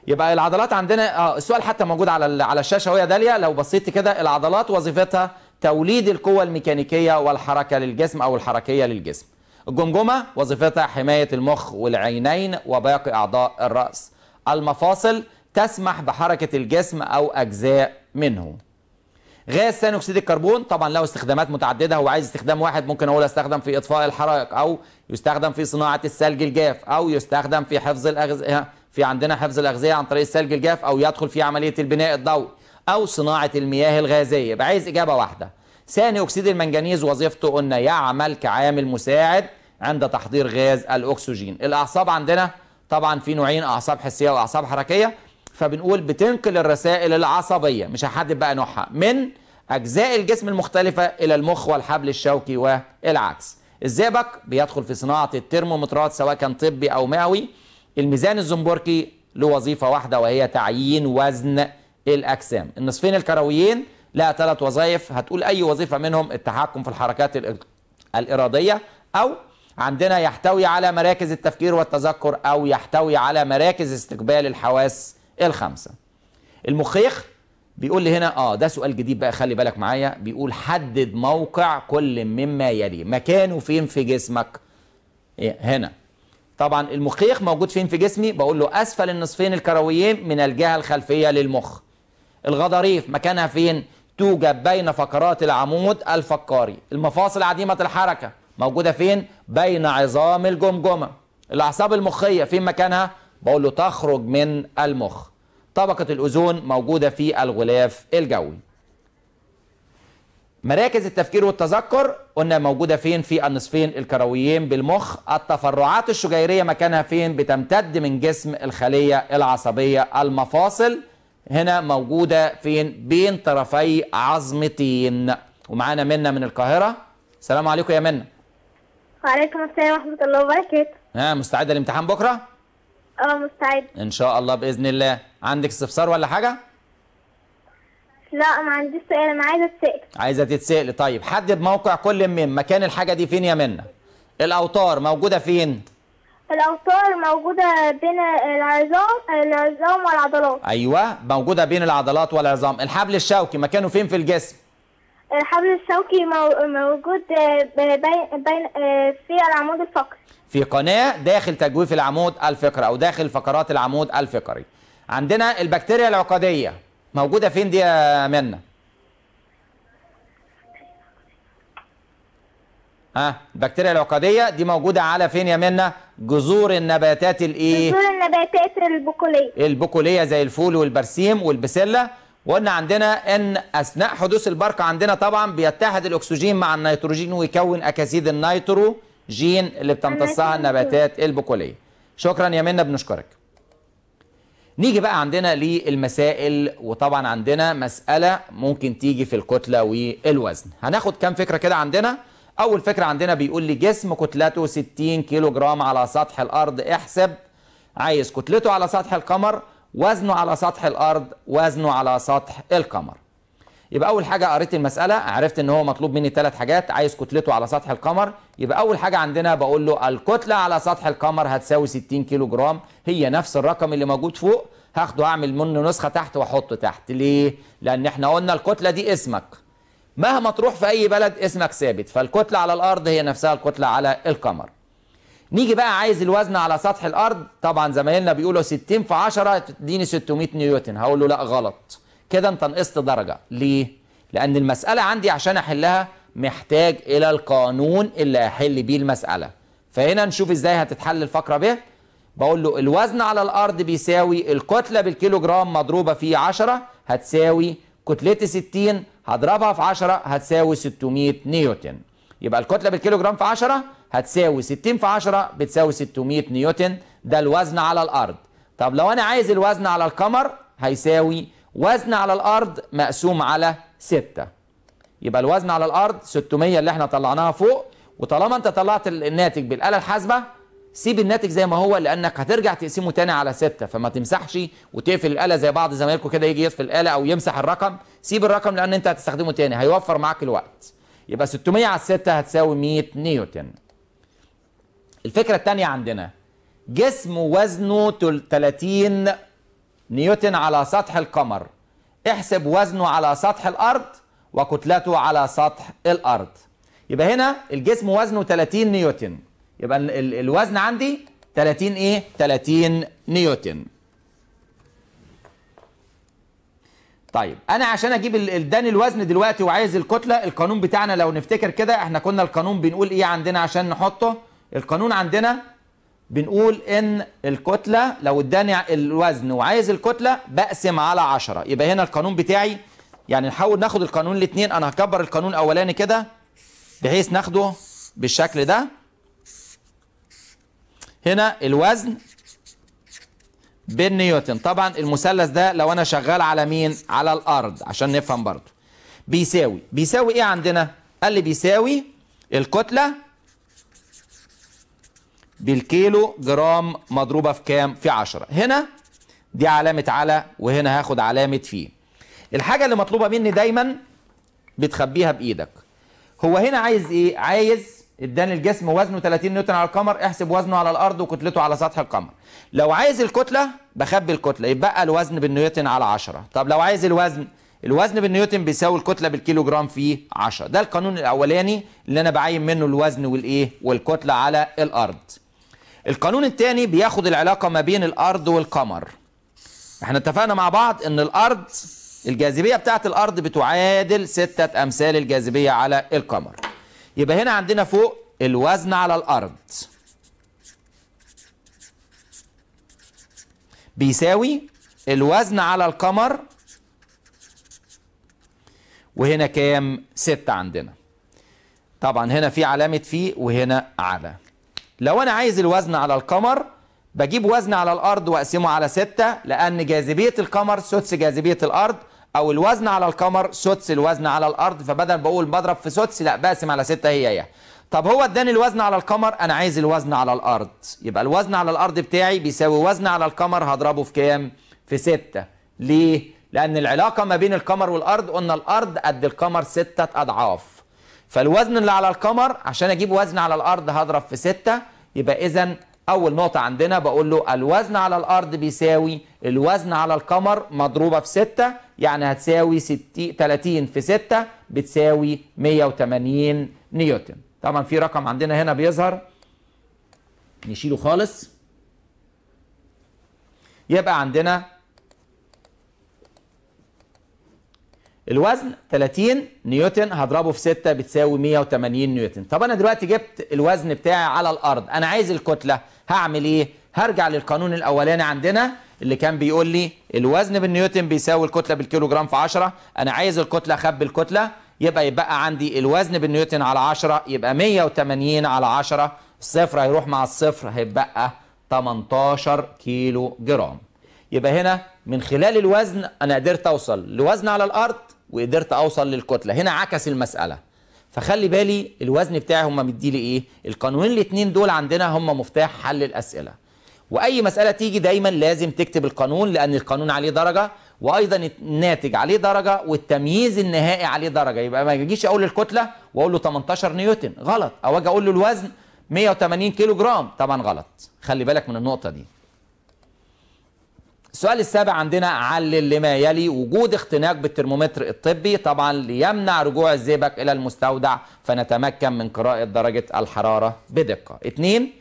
يبقى العضلات عندنا آه السؤال حتى موجود على على الشاشة اهو يا داليا. لو بصيت كده العضلات وظيفتها توليد القوة الميكانيكية والحركة للجسم أو الحركية للجسم. الجمجمة وظيفتها حماية المخ والعينين وباقي أعضاء الرأس. المفاصل تسمح بحركة الجسم أو أجزاء منه. غاز ثاني أكسيد الكربون طبعا له استخدامات متعددة هو عايز استخدام واحد ممكن أقول أستخدم في إطفاء الحرائق أو يستخدم في صناعة الثلج الجاف أو يستخدم في حفظ الاغذيه في عندنا حفظ الأغذية عن طريق الثلج الجاف أو يدخل في عملية البناء الضوئي أو صناعة المياه الغازية. يبقى عايز إجابة واحدة. ثاني أكسيد المنجنيز وظيفته قلنا يعمل كعامل مساعد عند تحضير غاز الأكسجين. الأعصاب عندنا طبعا في نوعين أعصاب حسية وأعصاب حركية. فبنقول بتنقل الرسائل العصبية مش هحدد بقى نوعها من أجزاء الجسم المختلفة إلى المخ والحبل الشوكي والعكس. الزئبق بيدخل في صناعة الترمومترات سواء كان طبي أو مئوي. الميزان الزنبركي له وظيفة واحدة وهي تعيين وزن الأجسام. النصفين الكرويين لها ثلاث وظائف هتقول أي وظيفة منهم التحكم في الحركات ال- الإرادية أو عندنا يحتوي على مراكز التفكير والتذكر أو يحتوي على مراكز استقبال الحواس الخمسة؟ المخيخ بيقول لي هنا آه ده سؤال جديد بقى خلي بالك معايا. بيقول حدد موقع كل مما يلي مكانه فين في جسمك؟ إيه هنا. طبعا المخيخ موجود فين في جسمي؟ بقول له أسفل النصفين الكرويين من الجهة الخلفية للمخ. الغضاريف مكانها فين؟ توجد بين فقرات العمود الفقاري. المفاصل عديمة الحركة موجودة فين؟ بين عظام الجمجمة. الأعصاب المخية فين مكانها؟ بقول له تخرج من المخ. طبقة الأوزون موجودة في الغلاف الجوي. مراكز التفكير والتذكر قلنا موجودة فين؟ في النصفين الكرويين بالمخ. التفرعات الشجيرية مكانها فين؟ بتمتد من جسم الخلية العصبية المفاصل. هنا موجودة فين؟ بين طرفي عظمتين ومعانا منا من القاهرة. السلام عليكم يا منا وعليكم السلام ورحمة الله وبركاته. ها مستعدة للامتحان بكرة؟ آه مستعد إن شاء الله بإذن الله. عندك استفسار ولا حاجة؟ لا ما عنديش سؤال. أنا عايزة أتسأل. عايزة تتسأل. طيب حدد موقع كل من مكان الحاجة دي فين يا منا الأوتار موجودة فين؟ الأوتار موجودة بين العظام العظام والعضلات. أيوه موجودة بين العضلات والعظام. الحبل الشوكي مكانه فين في الجسم؟ الحبل الشوكي مو- موجود بين بين في العمود الفقري. في قناة داخل تجويف العمود الفقري أو داخل فقرات العمود الفقري. عندنا البكتيريا العقدية موجودة فين دي يا منى ها البكتيريا العقدية دي موجودة على فين يا منى جذور النباتات الإيه؟ جذور النباتات البقولية. البقولية زي الفول والبرسيم والبسلة. وقلنا عندنا إن أثناء حدوث البرق عندنا طبعا بيتحد الأكسجين مع النيتروجين ويكون اكاسيد النيتروجين اللي بتمتصها النباتات البقولية. شكرا يا منى بنشكرك. نيجي بقى عندنا للمسائل وطبعا عندنا مسألة ممكن تيجي في الكتلة والوزن. هناخد كام فكرة كده عندنا. أول فكرة عندنا بيقول لي جسم كتلته 60 كيلو جرام على سطح الأرض احسب. عايز كتلته على سطح القمر وزنه على سطح الأرض وزنه على سطح القمر. يبقى أول حاجة قريت المسألة عرفت إن هو مطلوب مني ثلاث حاجات عايز كتلته على سطح القمر. يبقى أول حاجة عندنا بقول له الكتلة على سطح القمر هتساوي 60 كيلو جرام هي نفس الرقم اللي موجود فوق. هاخده أعمل منه نسخة تحت وأحطه تحت. ليه؟ لأن إحنا قلنا الكتلة دي اسمك. مهما تروح في أي بلد اسمك ثابت. فالكتلة على الأرض هي نفسها الكتلة على القمر. نيجي بقى عايز الوزن على سطح الأرض. طبعا زمايلنا بيقولوا 60 في 10 تديني 600 نيوتن. هقول له لا غلط. كده انت نقصت درجة. ليه؟ لأن المسألة عندي عشان أحلها محتاج إلى القانون اللي هحل بيه المسألة. فهنا نشوف إزاي هتتحل الفقرة ب. بقول له الوزن على الأرض بيساوي الكتلة بالكيلو جرام مضروبة في 10 هتساوي كتلتي 60 هضربها في 10 هتساوي 600 نيوتن. يبقى الكتلة بالكيلو جرام في 10 هتساوي 60 في 10 بتساوي 600 نيوتن. ده الوزن على الأرض. طب لو أنا عايز الوزن على القمر هيساوي وزن على الأرض مقسوم على 6 يبقى الوزن على الأرض 600 اللي إحنا طلعناها فوق وطالما انت طلعت الناتج بالآلة الحاسبة سيب الناتج زي ما هو لأنك هترجع تقسمه تاني على 6 فما تمسحش وتقفل الآلة زي بعض زمايلكم كده يجي يطفي الآلة أو يمسح الرقم. سيب الرقم لأن انت هتستخدمه تاني هيوفر معاك الوقت. يبقى 600 على 6 هتساوي 100 نيوتن. الفكرة الثانية عندنا جسم وزنه 30 نيوتن على سطح القمر. احسب وزنه على سطح الأرض وكتلته على سطح الأرض. يبقى هنا الجسم وزنه 30 نيوتن. يبقى ال ال الوزن عندي 30 إيه؟ 30 نيوتن. طيب أنا عشان أجيب اداني الوزن دلوقتي وعايز الكتلة القانون بتاعنا لو نفتكر كده إحنا كنا القانون بنقول إيه عندنا عشان نحطه؟ القانون عندنا بنقول إن الكتلة لو اداني الوزن وعايز الكتلة بقسم على 10 يبقى هنا القانون بتاعي يعني نحاول ناخد القانون الاثنين أنا هكبر القانون الاولاني كده بحيث ناخده بالشكل ده. هنا الوزن بالنيوتن. طبعا المثلث ده لو أنا شغال على مين؟ على الأرض عشان نفهم برضو بيساوي. بيساوي إيه عندنا؟ قال لي بيساوي الكتلة بالكيلو جرام مضروبة في كام؟ في 10 هنا دي علامة على وهنا هاخد علامة في. الحاجة اللي مطلوبة مني دايما بتخبيها بإيدك. هو هنا عايز إيه؟ عايز إداني الجسم وزنه 30 نيوتن على القمر احسب وزنه على الأرض وكتلته على سطح القمر. لو عايز الكتلة بخبي الكتلة يبقى الوزن بالنيوتن على 10 طب لو عايز الوزن الوزن بالنيوتن بيساوي الكتلة بالكيلو جرام في 10 ده القانون الأولاني اللي أنا بعين منه الوزن والإيه؟ والكتلة على الأرض. القانون الثاني بياخد العلاقة ما بين الأرض والقمر. إحنا اتفقنا مع بعض إن الأرض الجاذبية بتاعت الأرض بتعادل ستة أمثال الجاذبية على القمر. يبقى هنا عندنا فوق الوزن على الأرض. بيساوي الوزن على القمر وهنا كام؟ ستة عندنا. طبعا هنا في علامة في وهنا على لو أنا عايز الوزن على القمر بجيب وزن على الأرض وأقسمه على ستة لأن جاذبية القمر سدس جاذبية الأرض أو الوزن على القمر سدس الوزن على الأرض فبدل بقول بضرب في سدس لا بقسم على ستة هي هي. طب هو اداني الوزن على القمر؟ أنا عايز الوزن على الأرض. يبقى الوزن على الأرض بتاعي بيساوي وزن على القمر هضربه في كام؟ في ستة. ليه؟ لأن العلاقة ما بين القمر والأرض قلنا الأرض قد القمر ستة أضعاف. فالوزن اللي على القمر عشان أجيب وزن على الأرض هضرب في ستة يبقى اذا أول نقطة عندنا بقول له الوزن على الأرض بيساوي الوزن على القمر مضروبة في ستة يعني هتساوي 60 30 في 6 بتساوي 180 نيوتن. طبعا في رقم عندنا هنا بيظهر. نشيله خالص. يبقى عندنا الوزن 30 نيوتن هضربه في 6 بتساوي 180 نيوتن. طب أنا دلوقتي جبت الوزن بتاعي على الأرض أنا عايز الكتلة هعمل إيه؟ هرجع للقانون الأولاني عندنا اللي كان بيقول لي الوزن بالنيوتن بيساوي الكتلة بالكيلو جرام في 10 أنا عايز الكتلة أخبي الكتلة يبقى يبقى عندي الوزن بالنيوتن على 10 يبقى 180 على 10 الصفر هيروح مع الصفر هيبقى 18 كيلو جرام يبقى هنا من خلال الوزن أنا قدرت أوصل لوزن على الأرض وقدرت اوصل للكتلة. هنا عكس المسألة. فخلي بالي الوزن بتاعي هم مديلي إيه؟ القانونين الاثنين دول عندنا هم مفتاح حل الأسئلة. وأي مسألة تيجي دايما لازم تكتب القانون لأن القانون عليه درجة وأيضا الناتج عليه درجة والتمييز النهائي عليه درجة. يبقى ما اجيش أقول الكتله وأقول له 18 نيوتن. غلط. أو أجي أقول له الوزن 180 كيلو جرام طبعا غلط. خلي بالك من النقطة دي. السؤال السابع عندنا علل لما يلي وجود اختناق بالترمومتر الطبي. طبعا ليمنع رجوع الزئبق إلى المستودع فنتمكن من قراءة درجة الحرارة بدقة. اتنين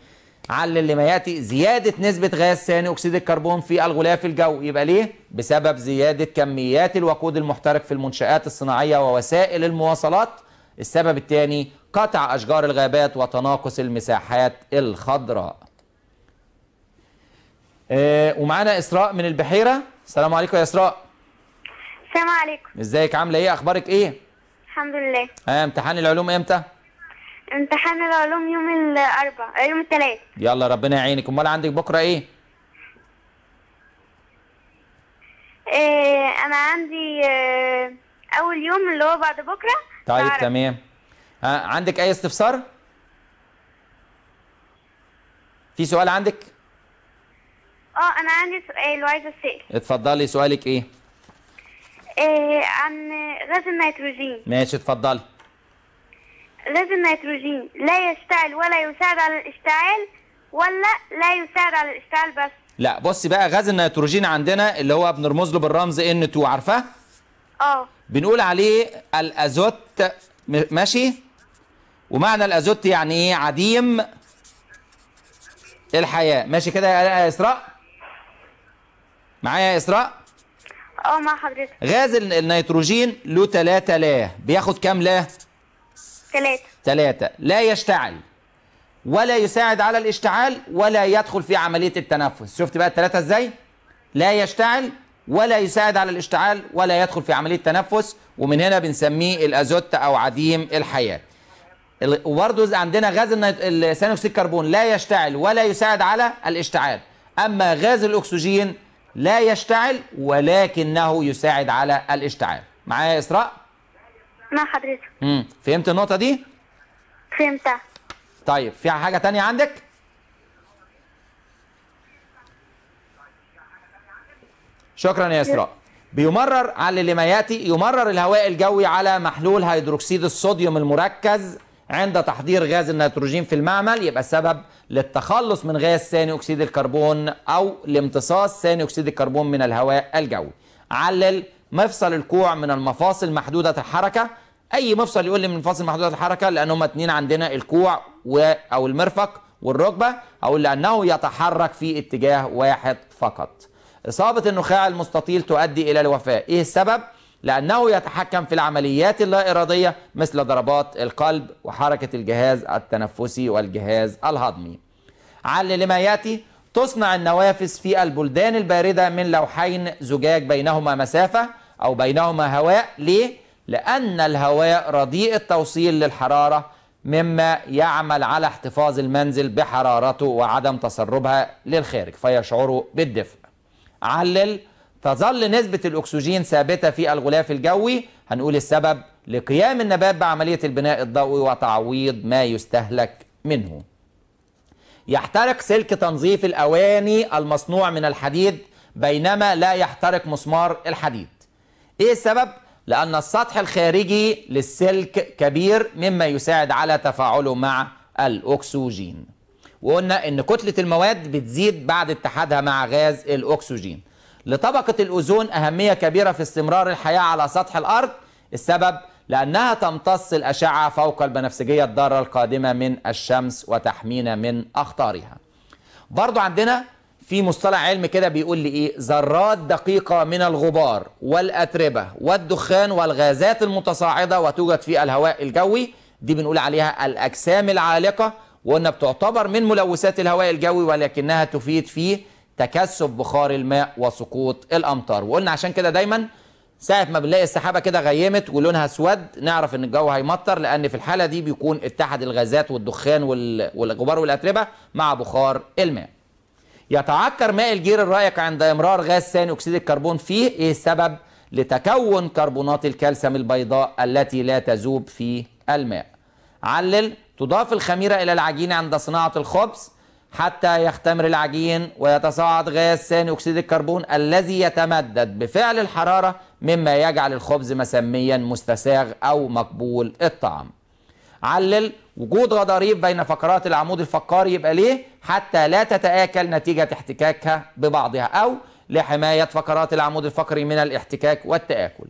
علل لما يأتي زيادة نسبة غاز ثاني أكسيد الكربون في الغلاف الجوي. يبقى ليه؟ بسبب زيادة كميات الوقود المحترق في المنشآت الصناعية ووسائل المواصلات. السبب الثاني قطع أشجار الغابات وتناقص المساحات الخضراء. ومعانا إسراء من البحيرة. السلام عليكم يا إسراء. السلام عليكم. إزيك؟ عاملة إيه؟ أخبارك إيه؟ الحمد لله. آه امتحان العلوم إمتى؟ امتحان العلوم يوم الأربع يوم الثلاث يلا ربنا يعينك. أمال عندك بكرة إيه؟ إيه أنا عندي آه، أول يوم اللي هو بعد بكرة طيب العربي. تمام. ها عندك أي استفسار؟ في سؤال عندك؟ آه أنا عندي سؤال وعايزة أسأل. اتفضلي سؤالك إيه؟ إيه عن غاز النيتروجين. ماشي اتفضلي. غاز النيتروجين لا يشتعل ولا يساعد على الاشتعال ولا لا يساعد على الاشتعال بس؟ لا بصي بقى غاز النيتروجين عندنا اللي هو بنرمز له بالرمز N2 عارفاه آه. بنقول عليه الأزوت ماشي؟ ومعنى الأزوت يعني إيه؟ عديم الحياة. ماشي كده يا إسراء؟ معايا يا إسراء؟ آه مع حضرتك. غاز ال- النيتروجين له 3 لا. بياخد كام لا؟ ثلاثة ثلاثة لا يشتعل. ولا يساعد على الاشتعال ولا يدخل في عملية التنفس. شفت بقى الثلاثة إزاي؟ لا يشتعل ولا يساعد على الاشتعال ولا يدخل في عملية التنفس. ومن هنا بنسميه الأزوت أو عديم الحياة. ال- وبرضه عندنا غاز ثاني أكسيد الكربون لا يشتعل ولا يساعد على الاشتعال. أما غاز الأكسجين لا يشتعل ولكنه يساعد على الاشتعال. معايا يا إسراء؟ مع حضرتك. امم فهمت النقطة دي؟ فهمتها. طيب في حاجة تانية عندك؟ شكرا يا إسراء. بيمرر على اللي ما يأتي يمرر الهواء الجوي على محلول هيدروكسيد الصوديوم المركز عند تحضير غاز النيتروجين في المعمل يبقى السبب للتخلص من غاز ثاني أكسيد الكربون أو لامتصاص ثاني أكسيد الكربون من الهواء الجوي. علل مفصل الكوع من المفاصل محدودة الحركة. أي مفصل يقول لي من مفاصل محدودة الحركة؟ لأن هم اتنين عندنا الكوع و أو المرفق والركبة أو لأنه يتحرك في اتجاه واحد فقط. إصابة النخاع المستطيل تؤدي إلى الوفاة. إيه السبب؟ لأنه يتحكم في العمليات اللا اراديه مثل ضربات القلب وحركة الجهاز التنفسي والجهاز الهضمي. علل لما يأتي تصنع النوافذ في البلدان الباردة من لوحين زجاج بينهما مسافة أو بينهما هواء. ليه؟ لأن الهواء رديء التوصيل للحرارة مما يعمل على احتفاظ المنزل بحرارته وعدم تسربها للخارج فيشعر بالدفء. علل تظل نسبة الأكسجين ثابتة في الغلاف الجوي. هنقول السبب لقيام النبات بعملية البناء الضوئي وتعويض ما يستهلك منه. يحترق سلك تنظيف الأواني المصنوع من الحديد بينما لا يحترق مسمار الحديد. إيه السبب؟ لأن السطح الخارجي للسلك كبير مما يساعد على تفاعله مع الأكسجين. وقلنا إن كتلة المواد بتزيد بعد اتحادها مع غاز الأكسجين. لطبقة الأوزون أهمية كبيرة في استمرار الحياة على سطح الأرض. السبب لأنها تمتص الأشعة فوق البنفسجية الضارة القادمة من الشمس وتحمينا من أخطارها. برضو عندنا في مصطلح علمي كده بيقول لي إيه؟ ذرات دقيقة من الغبار والأتربة والدخان والغازات المتصاعدة وتوجد في الهواء الجوي. دي بنقول عليها الأجسام العالقة وقلنا بتعتبر من ملوثات الهواء الجوي ولكنها تفيد في تكثف بخار الماء وسقوط الأمطار. وقلنا عشان كده دايما ساعة ما بنلاقي السحابة كده غيمت ولونها أسود نعرف إن الجو هيمطر لأن في الحالة دي بيكون اتحد الغازات والدخان وال- والغبار والأتربة مع بخار الماء. يتعكر ماء الجير الرائق عند إمرار غاز ثاني أكسيد الكربون فيه إيه السبب؟ لتكون كربونات الكالسيوم البيضاء التي لا تذوب في الماء. علل تضاف الخميرة إلى العجين عند صناعة الخبز. حتى يختمر العجين ويتصاعد غاز ثاني أكسيد الكربون الذي يتمدد بفعل الحرارة مما يجعل الخبز مسميا مستساغ أو مقبول الطعم علل وجود غضاريف بين فقرات العمود الفقاري يبقى ليه حتى لا تتآكل نتيجة احتكاكها ببعضها أو لحماية فقرات العمود الفقري من الاحتكاك والتآكل.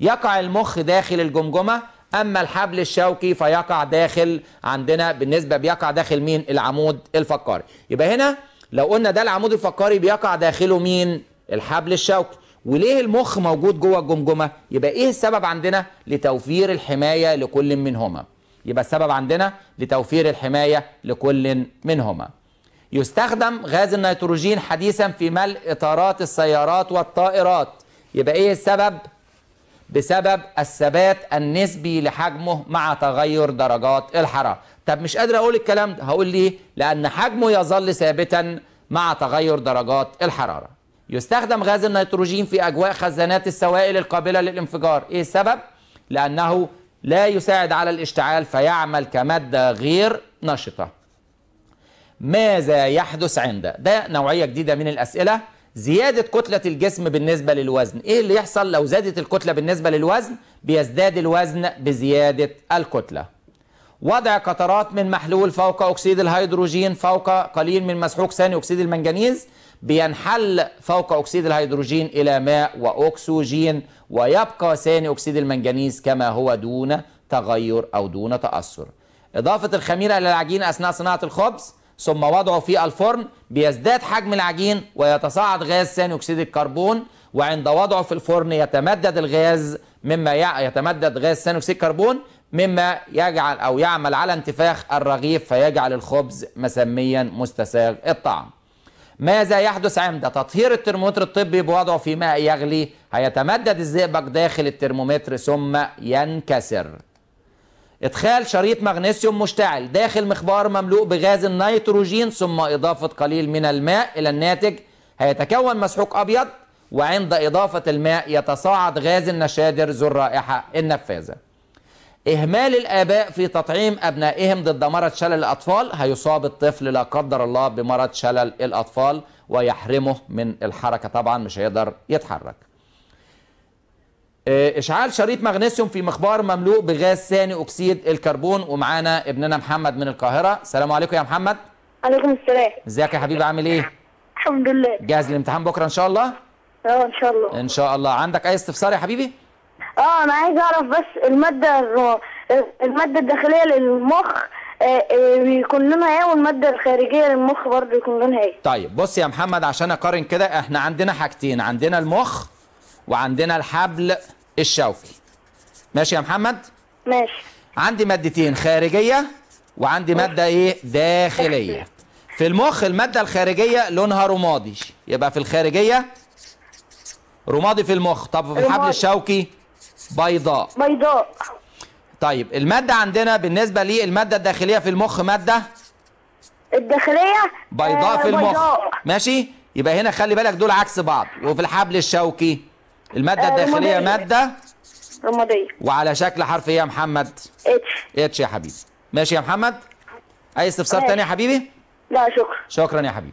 يقع المخ داخل الجمجمة أما الحبل الشوكي فيقع داخل عندنا بالنسبة بيقع داخل مين؟ العمود الفقري. يبقى هنا لو قلنا ده العمود الفقري بيقع داخله مين؟ الحبل الشوكي. وليه المخ موجود جوه الجمجمة؟ يبقى إيه السبب عندنا؟ لتوفير الحماية لكل منهما. يبقى السبب عندنا لتوفير الحماية لكل منهما. يستخدم غاز النيتروجين حديثا في ملء إطارات السيارات والطائرات. يبقى إيه السبب؟ بسبب الثبات النسبي لحجمه مع تغير درجات الحرارة. طب مش قادر أقول الكلام ده هقول ليه؟ لأن حجمه يظل ثابتا مع تغير درجات الحرارة. يستخدم غاز النيتروجين في أجواء خزانات السوائل القابلة للانفجار. إيه السبب؟ لأنه لا يساعد على الاشتعال فيعمل كمادة غير نشطة. ماذا يحدث عند؟ ده نوعية جديدة من الأسئلة. زيادة كتلة الجسم بالنسبة للوزن. إيه اللي يحصل لو زادت الكتلة بالنسبة للوزن؟ بيزداد الوزن بزيادة الكتلة. وضع قطرات من محلول فوق أكسيد الهيدروجين فوق قليل من مسحوق ثاني أكسيد المنجنيز بينحل فوق أكسيد الهيدروجين إلى ماء وأكسجين ويبقى ثاني أكسيد المنجنيز كما هو دون تغير أو دون تأثر. إضافة الخميرة إلى العجين أثناء صناعة الخبز ثم وضعه في الفرن بيزداد حجم العجين ويتصاعد غاز ثاني أكسيد الكربون وعند وضعه في الفرن يتمدد الغاز مما يتمدد غاز ثاني أكسيد الكربون مما يجعل أو يعمل على انتفاخ الرغيف فيجعل الخبز مسميا مستساغ الطعم. ماذا يحدث عند تطهير الترمومتر الطبي بوضعه في ماء يغلي؟ هيتمدد الزئبق داخل الترمومتر ثم ينكسر. إدخال شريط مغنيسيوم مشتعل داخل مخبار مملوء بغاز النيتروجين ثم إضافة قليل من الماء إلى الناتج. هيتكون مسحوق أبيض وعند إضافة الماء يتصاعد غاز النشادر ذو الرائحة النفاذة. إهمال الآباء في تطعيم أبنائهم ضد مرض شلل الأطفال هيصاب الطفل لا قدر الله بمرض شلل الأطفال ويحرمه من الحركة. طبعا مش هيقدر يتحرك. إشعال شريط مغنيسيوم في مخبار مملوء بغاز ثاني أكسيد الكربون. ومعانا ابننا محمد من القاهرة. السلام عليكم يا محمد. عليكم السلام. إزيك يا حبيبي؟ عامل إيه؟ الحمد لله. جاهز للامتحان بكرة إن شاء الله؟ آه إن شاء الله. إن شاء الله. عندك أي استفسار يا حبيبي؟ آه أنا عايز أعرف بس المادة الر- المادة الداخلية للمخ آه، آه، بيكون لونها إيه؟ والمادة الخارجية للمخ برضه يكون لونها إيه؟ طيب بص يا محمد عشان أقارن كده إحنا عندنا حاجتين عندنا المخ وعندنا الحبل. الشوكي. ماشي يا محمد؟ ماشي. عندي مادتين خارجية وعندي مادة إيه؟ داخلية. في المخ المادة الخارجية لونها رمادي. يبقى في الخارجية رمادي في المخ. طب في الحبل. الشوكي بيضاء. بيضاء. طيب المادة عندنا بالنسبة للمادة الداخلية في المخ مادة؟ الداخلية؟ بيضاء آه، في المخ. بيضاء. ماشي؟ يبقى هنا خلي بالك دول عكس بعض. وفي الحبل الشوكي المادة آه، الداخلية رمادية. مادة؟ رمادية وعلى شكل حرف إيه يا محمد؟ H. H يا حبيبي. ماشي يا محمد؟ أي استفسار ماشي. تاني يا حبيبي؟ لا شكرا. شكرا يا حبيبي.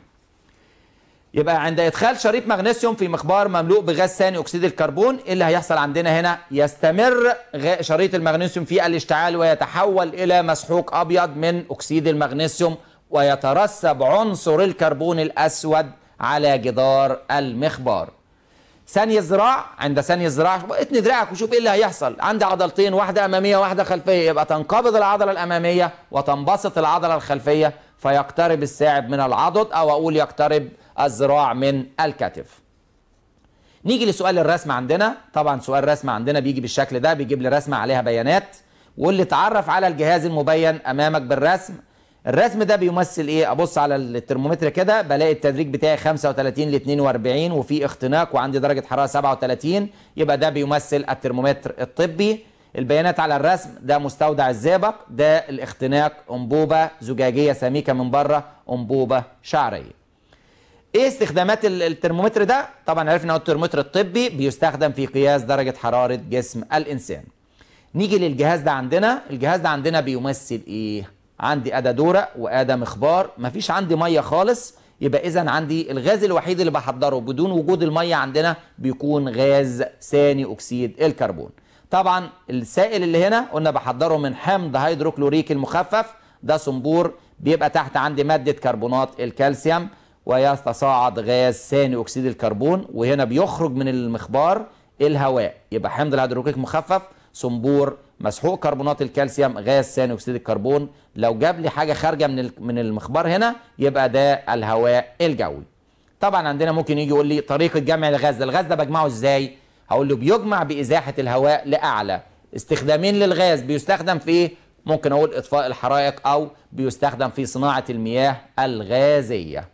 يبقى عند إدخال شريط مغنيسيوم في مخبار مملوء بغاز ثاني أكسيد الكربون إيه اللي هيحصل عندنا هنا؟ يستمر شريط المغنيسيوم في الاشتعال ويتحول إلى مسحوق أبيض من أكسيد المغنيسيوم ويترسب عنصر الكربون الأسود على جدار المخبار. ثاني الذراع عند ثاني الذراع اتني دراعك وشوف إيه اللي هيحصل. عندي عضلتين واحدة أمامية واحدة خلفية. يبقى تنقبض العضلة الأمامية وتنبسط العضلة الخلفية فيقترب الساعد من العضد أو أقول يقترب الذراع من الكتف. نيجي لسؤال الرسم عندنا. طبعا سؤال الرسم عندنا بيجي بالشكل ده بيجيب لي رسمة عليها بيانات. واللي اتعرف على الجهاز المبين أمامك بالرسم الرسم ده بيمثل إيه؟ أبص على الترمومتر كده بلاقي التدريج بتاعي 35 ل 42 وفي اختناق وعندي درجة حرارة 37 يبقى ده بيمثل الترمومتر الطبي. البيانات على الرسم ده مستودع الزئبق ده الاختناق أنبوبة زجاجية سميكة من بره أنبوبة شعرية. إيه استخدامات ال- الترمومتر ده؟ طبعا عرفنا هو الترمومتر الطبي بيستخدم في قياس درجة حرارة جسم الإنسان. نيجي للجهاز ده عندنا. الجهاز ده عندنا بيمثل إيه؟ عندي أداة دورق وأداة مخبار مفيش عندي مية خالص يبقى إذا عندي الغاز الوحيد اللي بحضره بدون وجود المية عندنا بيكون غاز ثاني أكسيد الكربون. طبعا السائل اللي هنا قلنا بحضره من حمض هيدروكلوريك المخفف ده صنبور بيبقى تحت عندي مادة كربونات الكالسيوم ويتصاعد غاز ثاني أكسيد الكربون وهنا بيخرج من المخبار الهواء يبقى حمض الهيدروكلوريك مخفف صنبور مسحوق كربونات الكالسيوم غاز ثاني أكسيد الكربون. لو جاب لي حاجة خارجة من من المخبار هنا يبقى ده الهواء الجوي. طبعا عندنا ممكن يجي يقول لي طريقة جمع الغاز ده الغاز ده بجمعه إزاي؟ هقول له بيجمع بإزاحة الهواء لأعلى. استخدامين للغاز بيستخدم في إيه؟ ممكن أقول إطفاء الحرائق أو بيستخدم في صناعة المياه الغازية.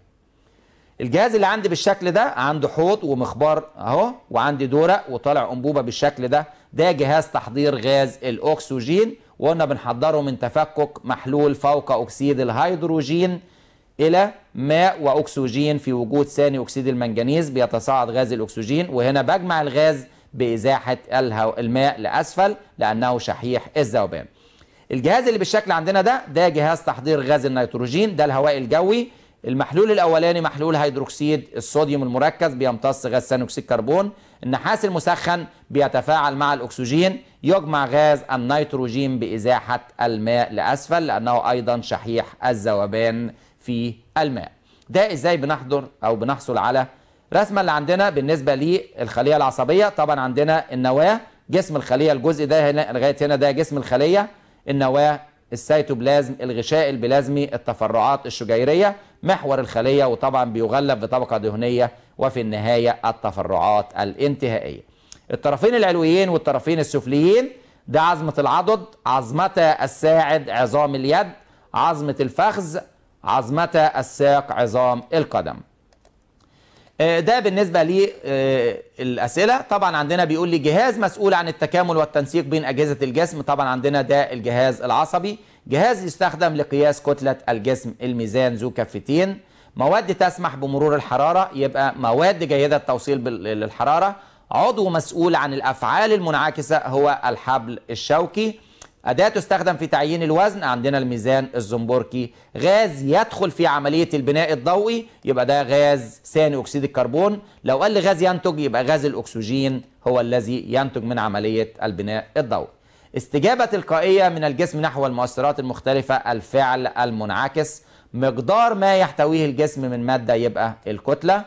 الجهاز اللي عندي بالشكل ده عنده حوض ومخبار أهو وعندي دورق وطالع أنبوبة بالشكل ده. ده جهاز تحضير غاز الأكسجين وقلنا بنحضره من تفكك محلول فوق أكسيد الهيدروجين إلى ماء وأكسجين في وجود ثاني أكسيد المنجنيز بيتصاعد غاز الأكسجين. وهنا بجمع الغاز الهو... الماء لأسفل لأنه شحيح الذوبان. الجهاز اللي بالشكل عندنا ده ده جهاز تحضير غاز النيتروجين ده الهواء الجوي. المحلول الأولاني محلول هيدروكسيد الصوديوم المركز بيمتص غاز ثاني أكسيد الكربون النحاس المسخن بيتفاعل مع الأكسجين يجمع غاز النيتروجين بإزاحة الماء لأسفل لأنه أيضا شحيح الذوبان في الماء. ده إزاي بنحضر أو بنحصل على رسمه اللي عندنا بالنسبة للخلية العصبية. طبعا عندنا النواة جسم الخلية الجزء ده هنا لغاية هنا ده جسم الخلية. النواة السيتوبلازم الغشاء البلازمي التفرعات الشجيرية محور الخلية وطبعا بيغلف بطبقه دهنية وفي النهاية التفرعات الانتهائية. الطرفين العلويين والطرفين السفليين ده عظمة العضد عظمتا الساعد عظام اليد عظمة الفخذ عظمتا الساق عظام القدم. آه، ده بالنسبة للأسئلة طبعا عندنا بيقول لي جهاز مسؤول عن التكامل والتنسيق بين أجهزة الجسم. طبعا عندنا ده الجهاز العصبي. جهاز يستخدم لقياس كتلة الجسم الميزان ذو كفتين. مواد تسمح بمرور الحرارة يبقى مواد جيدة التوصيل للحرارة. عضو مسؤول عن الأفعال المنعكسة هو الحبل الشوكي. أداة تستخدم في تعيين الوزن عندنا الميزان الزنبركي غاز يدخل في عملية البناء الضوئي يبقى ده غاز ثاني أكسيد الكربون. لو قال غاز ينتج يبقى غاز الأكسجين هو الذي ينتج من عملية البناء الضوئي. استجابة تلقائية من الجسم نحو المؤثرات المختلفة الفعل المنعكس. مقدار ما يحتويه الجسم من مادة يبقى الكتلة.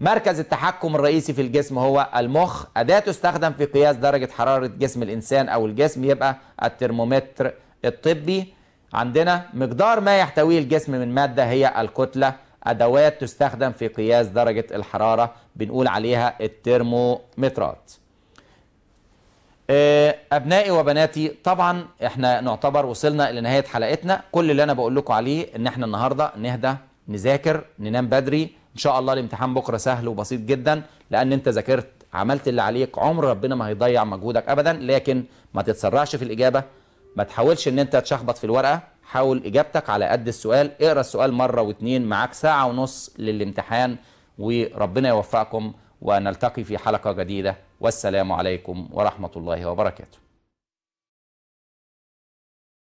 مركز التحكم الرئيسي في الجسم هو المخ. أداة تستخدم في قياس درجة حرارة جسم الإنسان أو الجسم يبقى الترمومتر الطبي. عندنا مقدار ما يحتويه الجسم من مادة هي الكتلة. أدوات تستخدم في قياس درجة الحرارة بنقول عليها الترمومترات. أبنائي وبناتي طبعا إحنا نعتبر وصلنا إلى نهاية حلقتنا. كل اللي أنا بقول لكم عليه إن إحنا النهارده نهدى نذاكر ننام بدري. إن شاء الله الامتحان بكرة سهل وبسيط جدا لأن أنت ذاكرت عملت اللي عليك. عمر ربنا ما هيضيع مجهودك ابدا لكن ما تتسرعش في الإجابة. ما تحاولش إن أنت تشخبط في الورقة. حاول إجابتك على قد السؤال. اقرأ السؤال مرة واتنين معاك ساعة ونص للامتحان وربنا يوفقكم. ونلتقي في حلقة جديدة. والسلام عليكم ورحمة الله وبركاته.